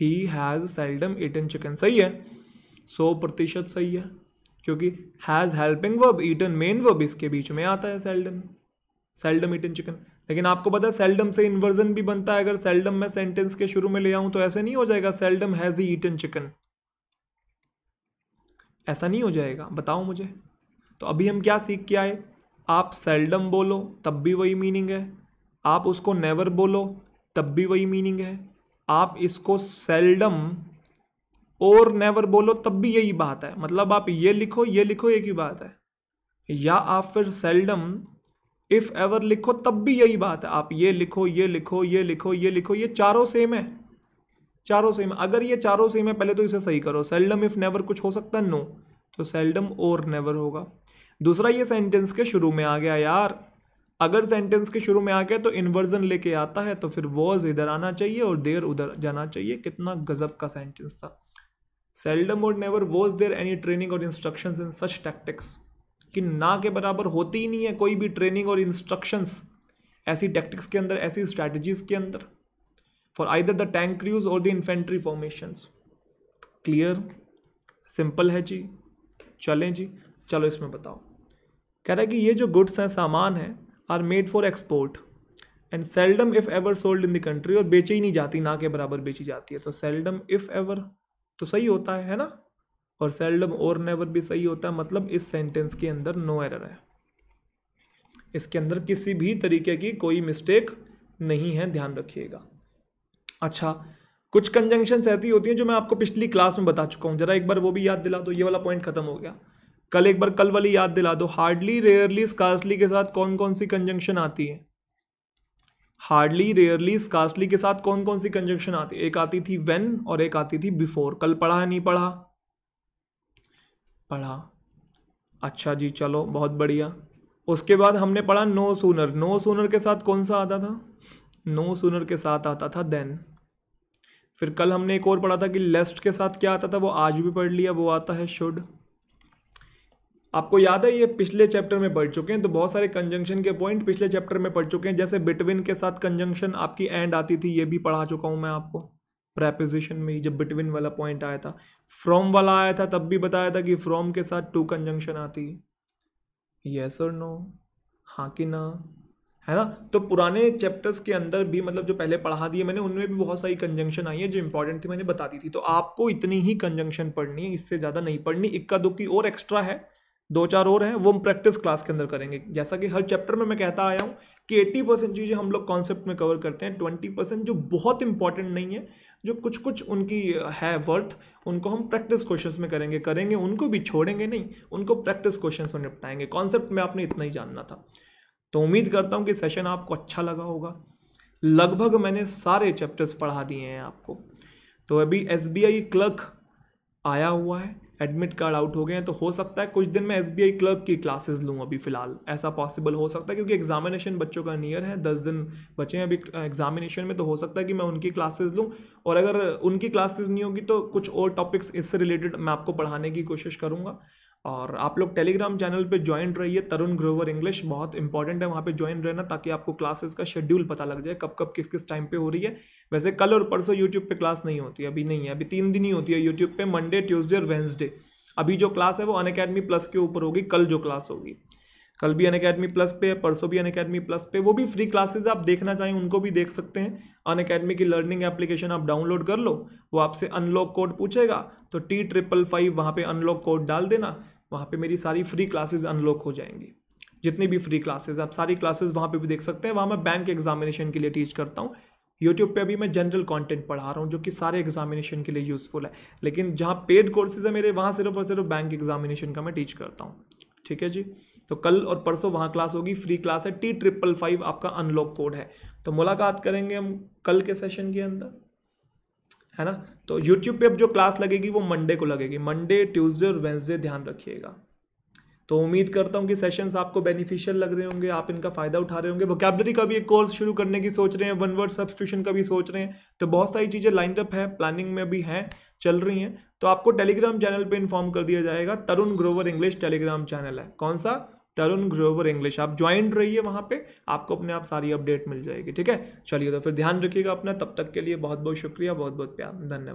He has seldom eaten chicken सही है। सौ प्रतिशत सही है। क्योंकि has helping verb eaten main verb इसके बीच में आता है सेल्डम सेल्डम ईटन चिकन लेकिन आपको पता है सेल्डम से इन्वर्जन भी बनता है। अगर सेल्डम मैं सेंटेंस के शुरू में ले आऊँ तो ऐसे नहीं हो जाएगा seldom has he eaten chicken ऐसा नहीं हो जाएगा। बताओ मुझे। तो अभी हम क्या सीख के आए? आप सेल्डम बोलो, तब भी वही मीनिंग है। आप उसको नेवर बोलो, तब भी वही मीनिंग है। आप इसको सेल्डम और नेवर बोलो, तब भी यही बात है। मतलब आप ये लिखो ये लिखो, एक ही बात है। या आप फिर सेल्डम इफ़ एवर लिखो, तब भी यही बात है। आप ये लिखो ये लिखो ये लिखो ये लिखो, ये चारों सेम है। चारों सेम अगर ये चारों सेम है, पहले तो इसे सही करो। सेल्डम इफ़ नेवर कुछ हो सकता है नो तो सेल्डम और नेवर होगा। दूसरा ये सेंटेंस के शुरू में आ गया यार। अगर सेंटेंस के शुरू में आ गया तो इन्वर्जन लेके आता है तो फिर वॉज़ इधर आना चाहिए और देर उधर जाना चाहिए। कितना गजब का सेंटेंस था। Seldom or never was there any training or instruction in such tactics कि ना के बराबर होती ही नहीं है कोई भी ट्रेनिंग और इंस्ट्रक्शंस ऐसी टैक्टिक्स के अंदर, ऐसी स्ट्रैटेजीज के अंदर for either the tank crews or the infantry formation clear simple है जी। चलें जी। चलो इसमें बताओ। कह रहा है कि ये जो गुड्स हैं, सामान हैं are made for export and seldom if ever sold in the country और बेची ही नहीं जाती, ना के बराबर बेची जाती है। तो सेल्डम इफ़ एवर तो सही होता है है ना? और सेल्डम और नेवर भी सही होता है मतलब इस सेंटेंस के अंदर नो एरर है। इसके अंदर किसी भी तरीके की कोई मिस्टेक नहीं है, ध्यान रखिएगा। अच्छा कुछ कंजंक्शन ऐसी होती हैं जो मैं आपको पिछली क्लास में बता चुका हूँ। जरा एक बार वो भी याद दिला दो, ये वाला पॉइंट खत्म हो गया। कल एक बार कल वाली याद दिला दो। हार्डली रेयरली स्कार्सली के साथ कौन कौन सी कंजंक्शन आती है? हार्डली रेयरली स्कार्सली के साथ कौन कौन सी कंजंक्शन आती है? एक आती थी वेन और एक आती थी बिफोर कल पढ़ा नहीं पढ़ा? पढ़ा। अच्छा जी, चलो, बहुत बढ़िया। उसके बाद हमने पढ़ा नो सूनर नो सूनर के साथ कौन सा आता था? नो सूनर के साथ आता था देन फिर कल हमने एक और पढ़ा था कि लेस्ट के साथ क्या आता था, वो आज भी पढ़ लिया, वो आता है शुड आपको याद है, ये पिछले चैप्टर में पढ़ चुके हैं तो बहुत सारे कंजंक्शन के पॉइंट पिछले चैप्टर में पढ़ चुके हैं, जैसे बिटवीन के साथ कंजंक्शन आपकी एंड आती थी, ये भी पढ़ा चुका हूँ मैं आपको। प्रेपोजिशन में ही जब बिटवीन वाला पॉइंट आया था फ्रॉम वाला आया था, तब भी बताया था कि फ्रॉम के साथ टू कंजंक्शन आती है। येस और नो हाँ कि ना? है ना? तो पुराने चैप्टर्स के अंदर भी मतलब जो पहले पढ़ा दिए मैंने, उनमें भी बहुत सारी कंजंक्शन आई है, जो इंपॉर्टेंट थी, मैंने बता दी थी। तो आपको इतनी ही कंजंक्शन पढ़नी है, इससे ज़्यादा नहीं पढ़नी। इक्का दुक्की और एक्स्ट्रा है। दो चार और हैं, वो हम प्रैक्टिस क्लास के अंदर करेंगे। जैसा कि हर चैप्टर में मैं कहता आया हूँ कि 80 परसेंट चीज़ें हम लोग कॉन्सेप्ट में कवर करते हैं। 20 परसेंट जो बहुत इंपॉर्टेंट नहीं है, जो कुछ कुछ उनकी है वर्थ उनको हम प्रैक्टिस क्वेश्चंस में करेंगे। करेंगे उनको भी, छोड़ेंगे नहीं, उनको प्रैक्टिस क्वेश्चंस में निपटाएँगे। कॉन्सेप्ट में आपने इतना ही जानना था। तो उम्मीद करता हूँ कि सेशन आपको अच्छा लगा होगा। लगभग मैंने सारे चैप्टर्स पढ़ा दिए हैं आपको। तो अभी SBI क्लर्क आया हुआ है। एडमिट कार्ड आउट हो गए हैं तो हो सकता है कुछ दिन मैं एस बी क्लर्क की क्लासेस लूँ अभी फ़िलहाल। ऐसा पॉसिबल हो सकता है क्योंकि एग्जामिनेशन बच्चों का नियर है, दस दिन बचे हैं अभी एग्जामिनेशन में तो हो सकता है कि मैं उनकी क्लासेस लूँ। और अगर उनकी क्लासेस नहीं होगी तो कुछ और टॉपिक्स इससे रिलेटेड मैं आपको पढ़ाने की कोशिश करूँगा। और आप लोग टेलीग्राम चैनल पे ज्वाइन रहिए। तरुण ग्रोवर इंग्लिश बहुत इंपॉर्टेंट है, वहाँ पे ज्वाइन रहना ताकि आपको क्लासेस का शेड्यूल पता लग जाए, कब कब किस किस टाइम पे हो रही है। वैसे कल और परसों यूट्यूब पे क्लास नहीं होती, अभी नहीं है। अभी तीन दिन ही होती है यूट्यूब पे मंडे ट्यूजडे और वेंसडे अभी जो क्लास है वो अन प्लस के ऊपर होगी, कल जो क्लास होगी। कल भी अन प्लस पे है, परसों भी अन प्लस पे। वो भी फ्री क्लासेज आप देखना चाहें उनको भी देख सकते हैं। अन की लर्निंग एप्लीकेशन आप डाउनलोड कर लो, वो आपसे अनलॉक कोड पूछेगा। तो टी ट्रिपल फाइव वहाँ पर अनलॉक कोड डाल देना। वहाँ पे मेरी सारी फ्री क्लासेस अनलॉक हो जाएँगी। जितनी भी फ्री क्लासेस आप सारी क्लासेस वहाँ पे भी देख सकते हैं। वहाँ मैं बैंक एग्जामिनेशन के लिए टीच करता हूँ। यूट्यूब पे अभी मैं जनरल कंटेंट पढ़ा रहा हूँ, जो कि सारे एग्जामिनेशन के लिए यूज़फुल है। लेकिन जहाँ पेड कोर्सेज है, मेरे वहाँ सिर्फ़ और सिर्फ़ बैंक एग्जामिनेशन का मैं टीच करता हूँ। ठीक है जी? तो कल और परसों वहाँ क्लास होगी फ्री क्लास है टी ट्रिपल फाइव आपका अनलॉक कोड है। तो मुलाकात करेंगे हम कल के सेशन के अंदर। है ना? तो यूट्यूब पे अब जो क्लास लगेगी वो मंडे को लगेगी। मंडे ट्यूसडे और वेंसडे ध्यान रखिएगा। तो उम्मीद करता हूँ कि सेशंस आपको बेनिफिशियल लग रहे होंगे, आप इनका फ़ायदा उठा रहे होंगे। वोकेबलरी का भी एक कोर्स शुरू करने की सोच रहे हैं वन वर्ड सब्सटिट्यूशन का भी सोच रहे हैं। तो बहुत सारी चीज़ें लाइंड अप है प्लानिंग में भी हैं, चल रही हैं। तो आपको टेलीग्राम चैनल पे इन्फॉर्म कर दिया जाएगा। Tarun Grover English Telegram channel है। कौन सा? तरुण ग्रोवर इंग्लिश। आप ज्वाइंट रहिए वहाँ पे, आपको अपने आप सारी अपडेट मिल जाएगी, ठीक है? चलिए तो फिर ध्यान रखिएगा अपना, तब तक के लिए बहुत बहुत शुक्रिया बहुत बहुत प्यार, धन्यवाद।